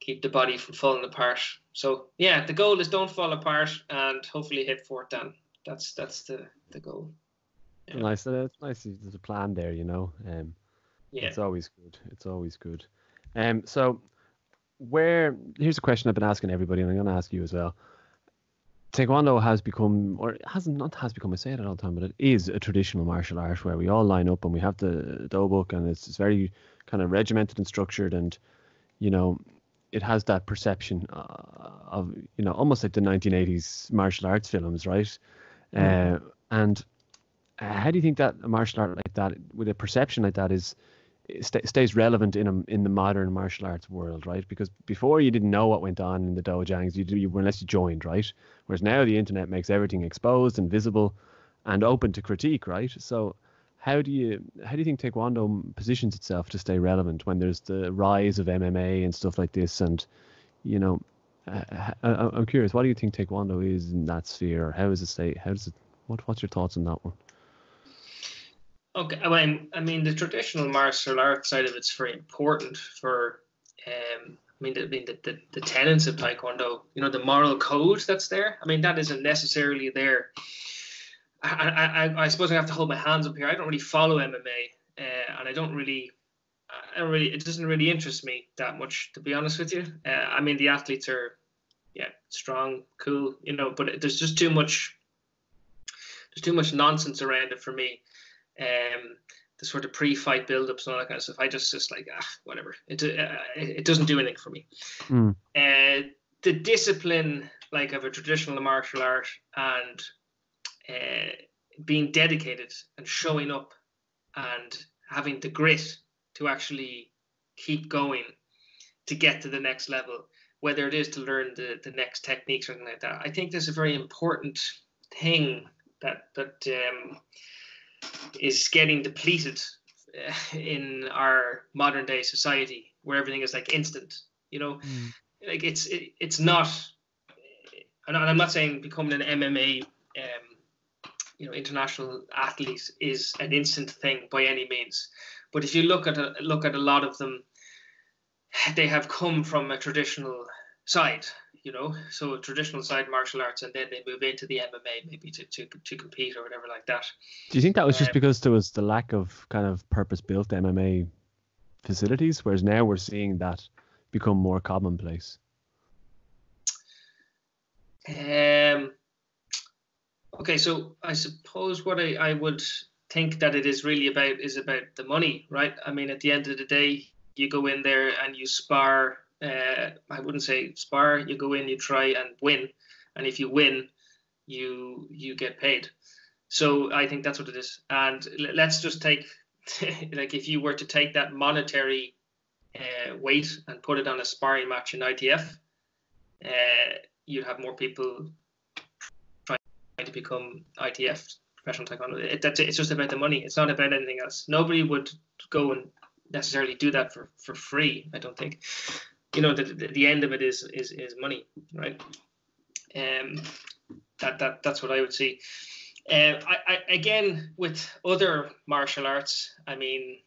keep the body from falling apart. So yeah, the goal is don't fall apart and hopefully hit fourth dan. That's that's the the goal. Yeah. Nice. It's nice. There's a plan there, you know. Um, yeah. It's always good. It's always good. Um, so where here's a question I've been asking everybody, and I'm going to ask you as well. Taekwondo has become, or it hasn't not has become. I say it all the time, but it is a traditional martial art where we all line up and we have the dobok, and it's, it's very kind of regimented and structured, and you know, it has that perception uh, of you know almost like the 1980s martial arts films, right? Mm. Uh, and uh, how do you think that a martial art like that, with a perception like that, is st- stays relevant in a, in the modern martial arts world, right? Because before you didn't know what went on in the dojangs, you, you unless you joined, right? Whereas now the internet makes everything exposed and visible and open to critique, right? So how do you how do you think taekwondo positions itself to stay relevant when there's the rise of MMA and stuff like this? And you know, uh, I, I'm curious, what do you think taekwondo is in that sphere? How does it stay? How does it? What What's your thoughts on that one? Okay, mean, I mean the traditional martial arts side of it's very important for. Um, I mean, the, I mean the, the, the tenets of Taekwondo, you know, the moral code that's there. I mean, that isn't necessarily there. I, I, I suppose I have to hold my hands up here. I don't really follow MMA, uh, and I don't really, I don't really, it doesn't really interest me that much, to be honest with you. Uh, I mean, the athletes are, yeah, strong, cool, you know, but there's just too much, there's too much nonsense around it for me um, the sort of pre-fight build-ups and all that kind of stuff. I just just like ah, whatever. It uh, it doesn't do anything for me. Mm. Uh, the discipline like of a traditional martial art and uh, being dedicated and showing up and having the grit to actually keep going to get to the next level, whether it is to learn the, the next techniques or anything like that. I think there's a very important thing that that um, is getting depleted uh, in our modern day society where everything is like instant you know mm. like it's it, it's not and i'm not saying becoming an mma um, you know international athletes is an instant thing by any means but if you look at a look at a lot of them they have come from a traditional side you know, so traditional side martial arts, and then they move into the MMA maybe to, to, to compete or whatever like that. Do you think that was just um, because there was the lack of kind of purpose built MMA facilities, whereas now we're seeing that become more commonplace? Um. Okay, so I suppose what I, I would think that it is really about is about the money, right? I mean, at the end of the day, you go in there and you spar uh, I wouldn't say spar. You go in, you try and win, and if you win, you you get paid. So I think that's what it is. And let's just take like if you were to take that monetary uh, weight and put it on a sparring match in ITF, uh, you'd have more people to become ITF professional taekwondo. It, that's, it's just about the money. It's not about anything else. Nobody would go and necessarily do that for, for free. I don't think you know the, the, the end of it is is is money right um that that that's what i would see uh, I, I again with other martial arts i mean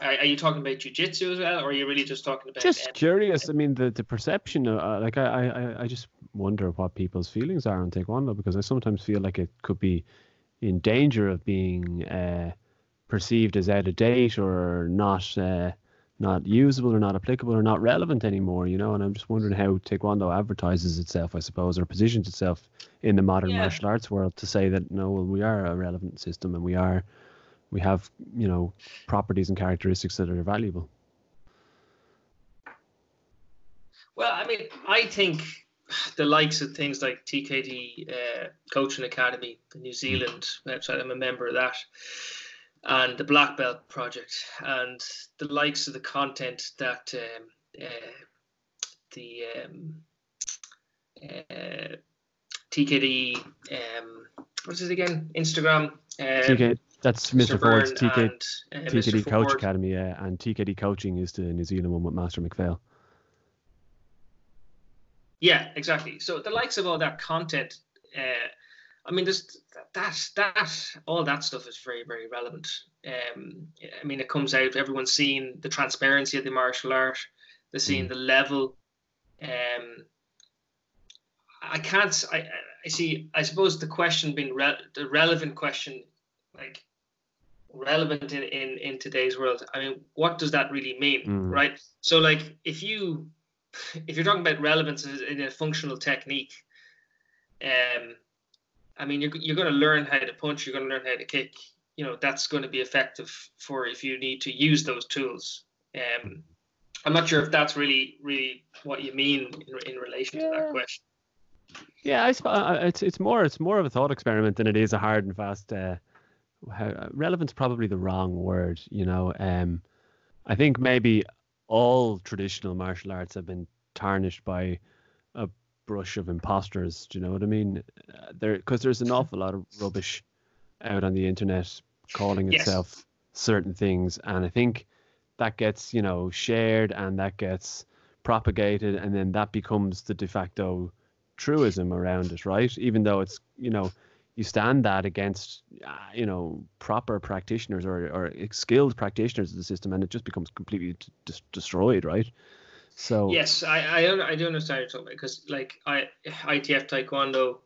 are, are you talking about jiu-jitsu as well or are you really just talking about just um, curious i mean the the perception uh, like I, I i just wonder what people's feelings are on taekwondo because i sometimes feel like it could be in danger of being uh, perceived as out of date or not uh, not usable or not applicable or not relevant anymore, you know. And I'm just wondering how Taekwondo advertises itself, I suppose, or positions itself in the modern yeah. martial arts world to say that no, well, we are a relevant system and we are, we have, you know, properties and characteristics that are valuable. Well, I mean, I think the likes of things like TKD uh, Coaching Academy, the New Zealand website, I'm a member of that, and the Black Belt Project, and the likes of the content that um, uh, the um, uh, TKD, um, what's it again? Instagram. TK, that's Mr. Mr. Ford's TK, and, TKD. Coach Ford. Academy, yeah, and TKD Coaching is the New Zealand one with Master McPhail. Yeah, exactly. So the likes of all that content, uh, I mean, there's that that all that stuff is very very relevant. Um, I mean, it comes out. Everyone's seeing the transparency of the martial art. They're seeing mm. the level. Um, I can't. I I see. I suppose the question being re- the relevant question, like relevant in, in in today's world. I mean, what does that really mean, mm. right? So, like, if you if you're talking about relevance in a functional technique, um, I mean, you're, you're going to learn how to punch, you're going to learn how to kick. You know, that's going to be effective for if you need to use those tools. Um, I'm not sure if that's really, really what you mean in, in relation yeah. to that question. Yeah, I, it's it's more it's more of a thought experiment than it is a hard and fast. Uh, how, relevance probably the wrong word. You know, um, I think maybe all traditional martial arts have been tarnished by a brush of imposters. Do you know what I mean? Uh, there, because there's an awful lot of rubbish out on the internet calling yes. itself certain things, and I think that gets you know shared and that gets propagated, and then that becomes the de facto truism around it, right? Even though it's you know you stand that against uh, you know proper practitioners or, or skilled practitioners of the system and it just becomes completely d- destroyed right so yes i i, I do understand you're talking about because like i itf taekwondo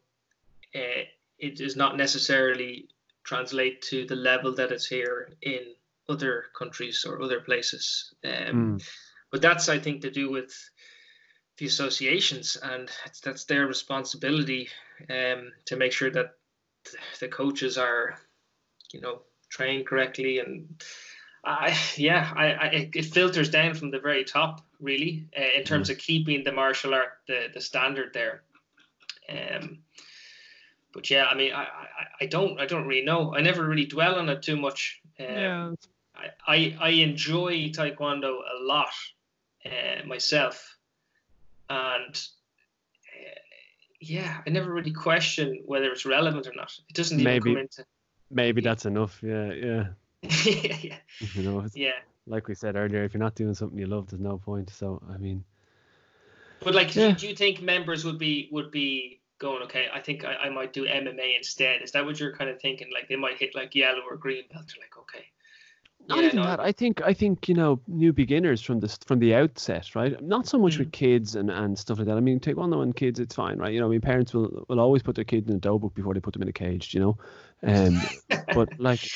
uh, it does not necessarily translate to the level that it's here in other countries or other places um, mm. but that's i think to do with the associations and that's their responsibility um, to make sure that the coaches are, you know, trained correctly, and I yeah, I, I it filters down from the very top really uh, in terms of keeping the martial art the the standard there. Um, but yeah, I mean, I, I, I don't I don't really know. I never really dwell on it too much. Um, yeah. I, I, I enjoy taekwondo a lot uh, myself, and yeah, I never really question whether it's relevant or not. It doesn't even maybe, come into. Maybe that's enough. Yeah, yeah. yeah. You know, yeah. Like we said earlier, if you're not doing something you love, there's no point. So I mean. But like, yeah. do you think members would be would be going okay? I think I, I might do MMA instead. Is that what you're kind of thinking? Like they might hit like yellow or green belt. They're like, okay, not yeah, even no. that. I think I think you know new beginners from the from the outset, right? Not so much mm. with kids and, and stuff like that. I mean, take one on kids, it's fine, right? You know, I mean, parents will, will always put their kids in a dobok before they put them in a cage, you know. Um, but like,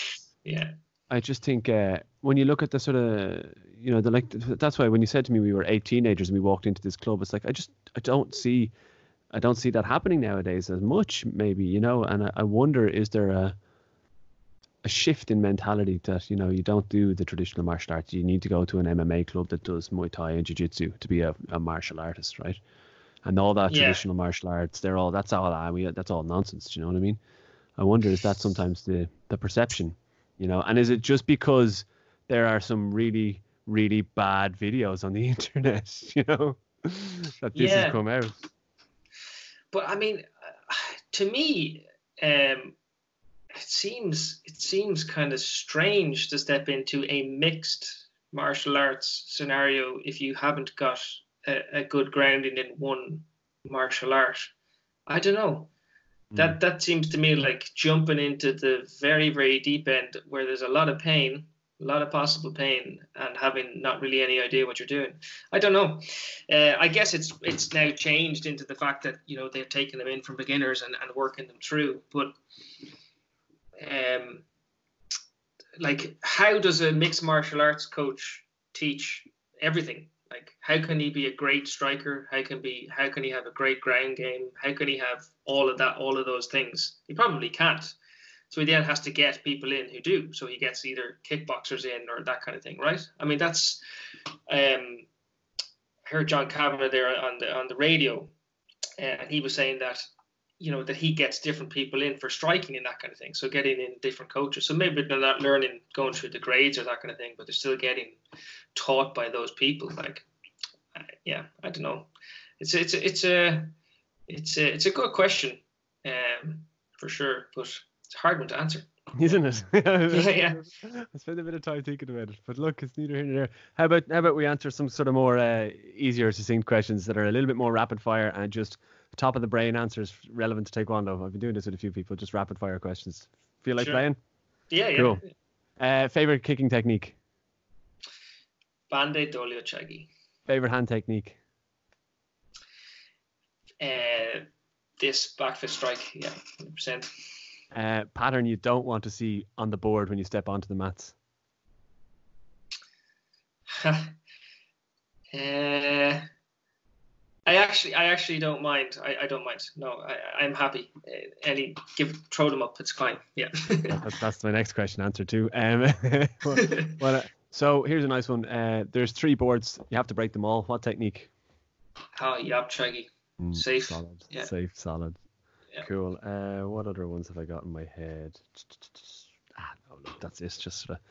yeah, I just think uh, when you look at the sort of you know the like that's why when you said to me we were eight teenagers and we walked into this club, it's like I just I don't see I don't see that happening nowadays as much, maybe you know, and I, I wonder is there a a shift in mentality that you know you don't do the traditional martial arts. You need to go to an MMA club that does Muay Thai and Jiu Jitsu to be a, a martial artist, right? And all that yeah. traditional martial arts, they're all that's all I mean, that's all nonsense. Do you know what I mean? I wonder is that sometimes the the perception, you know, and is it just because there are some really really bad videos on the internet, you know, that this yeah. has come out? But I mean, to me, um, it seems it seems kind of strange to step into a mixed martial arts scenario if you haven't got a, a good grounding in one martial art. I don't know. Mm. That that seems to me like jumping into the very very deep end where there's a lot of pain, a lot of possible pain, and having not really any idea what you're doing. I don't know. Uh, I guess it's it's now changed into the fact that you know they're taking them in from beginners and, and working them through, but um, like how does a mixed martial arts coach teach everything? Like how can he be a great striker? How can be how can he have a great ground game? How can he have all of that, all of those things? He probably can't. So he then has to get people in who do. So he gets either kickboxers in or that kind of thing, right? I mean that's um I heard John Kavanagh there on the on the radio, and he was saying that you know that he gets different people in for striking and that kind of thing. So getting in different coaches. So maybe they're not learning going through the grades or that kind of thing, but they're still getting taught by those people. Like, yeah, I don't know. It's it's it's a it's a it's a good question, um, for sure, but it's a hard one to answer. Isn't it? yeah, yeah. I spent a bit of time thinking about it, but look, it's neither here nor there. How about how about we answer some sort of more uh, easier, succinct questions that are a little bit more rapid fire and just top of the brain answers relevant to Taekwondo. I've been doing this with a few people, just rapid fire questions. Feel like Sure. playing? Yeah, yeah. Cool. Uh, favorite kicking technique? Bandae Dollyo Chagi. Favorite hand technique? Uh, this back fist strike, yeah, hundred percent. Uh, pattern you don't want to see on the board when you step onto the mats? Uh, I actually, I actually don't mind. I, I don't mind. No, I, I'm happy. Uh, any give, throw them up. It's fine. Yeah. That's, that's my next question answer too. Um, well, well, uh, so here's a nice one. Uh, there's three boards. You have to break them all. What technique? oh, Yop Chagi. Mm, Safe. Solid. Yeah. Safe. Solid. Yeah. Cool. Uh, what other ones have I got in my head? Ah, no, look, that's it. Just sort of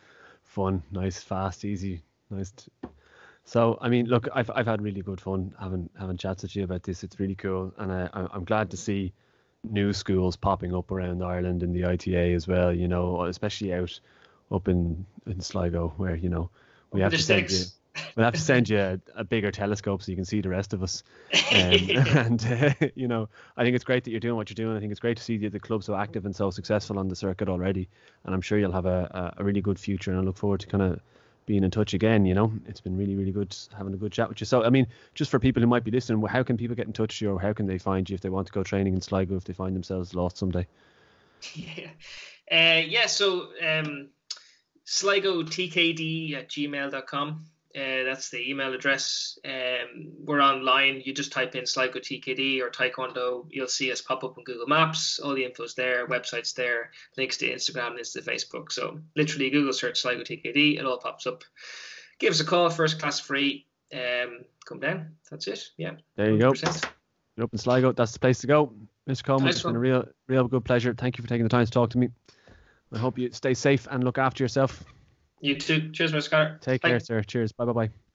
fun, nice, fast, easy, nice. So, I mean, look, I've I've had really good fun having having chats with you about this. It's really cool, and I, I'm glad to see new schools popping up around Ireland in the ITA as well. You know, especially out up in in Sligo, where you know we have to send you we'll have to send you a, a bigger telescope so you can see the rest of us. Um, and uh, you know, I think it's great that you're doing what you're doing. I think it's great to see the, the club so active and so successful on the circuit already. And I'm sure you'll have a, a, a really good future. And I look forward to kind of being in touch again. You know, it's been really, really good having a good chat with you. So, I mean, just for people who might be listening, how can people get in touch with you, or how can they find you if they want to go training in Sligo if they find themselves lost someday? yeah. Uh, yeah, so um, sligotKD at gmail.com. Uh, that's the email address. Um, we're online. You just type in Sligo TKD or Taekwondo. You'll see us pop up on Google Maps. All the info's there, website's there, links to Instagram, links to Facebook. So literally Google search Sligo TKD. It all pops up. Give us a call, first class free. Um, come down. That's it. Yeah. There you go. 100%. You're up in Sligo. That's the place to go. Mr. Kohlmann, Nice it's been a real, real good pleasure. Thank you for taking the time to talk to me. I hope you stay safe and look after yourself. You too. Cheers, Mr. Scott. Take Bye. care, sir. Cheers. Bye bye bye.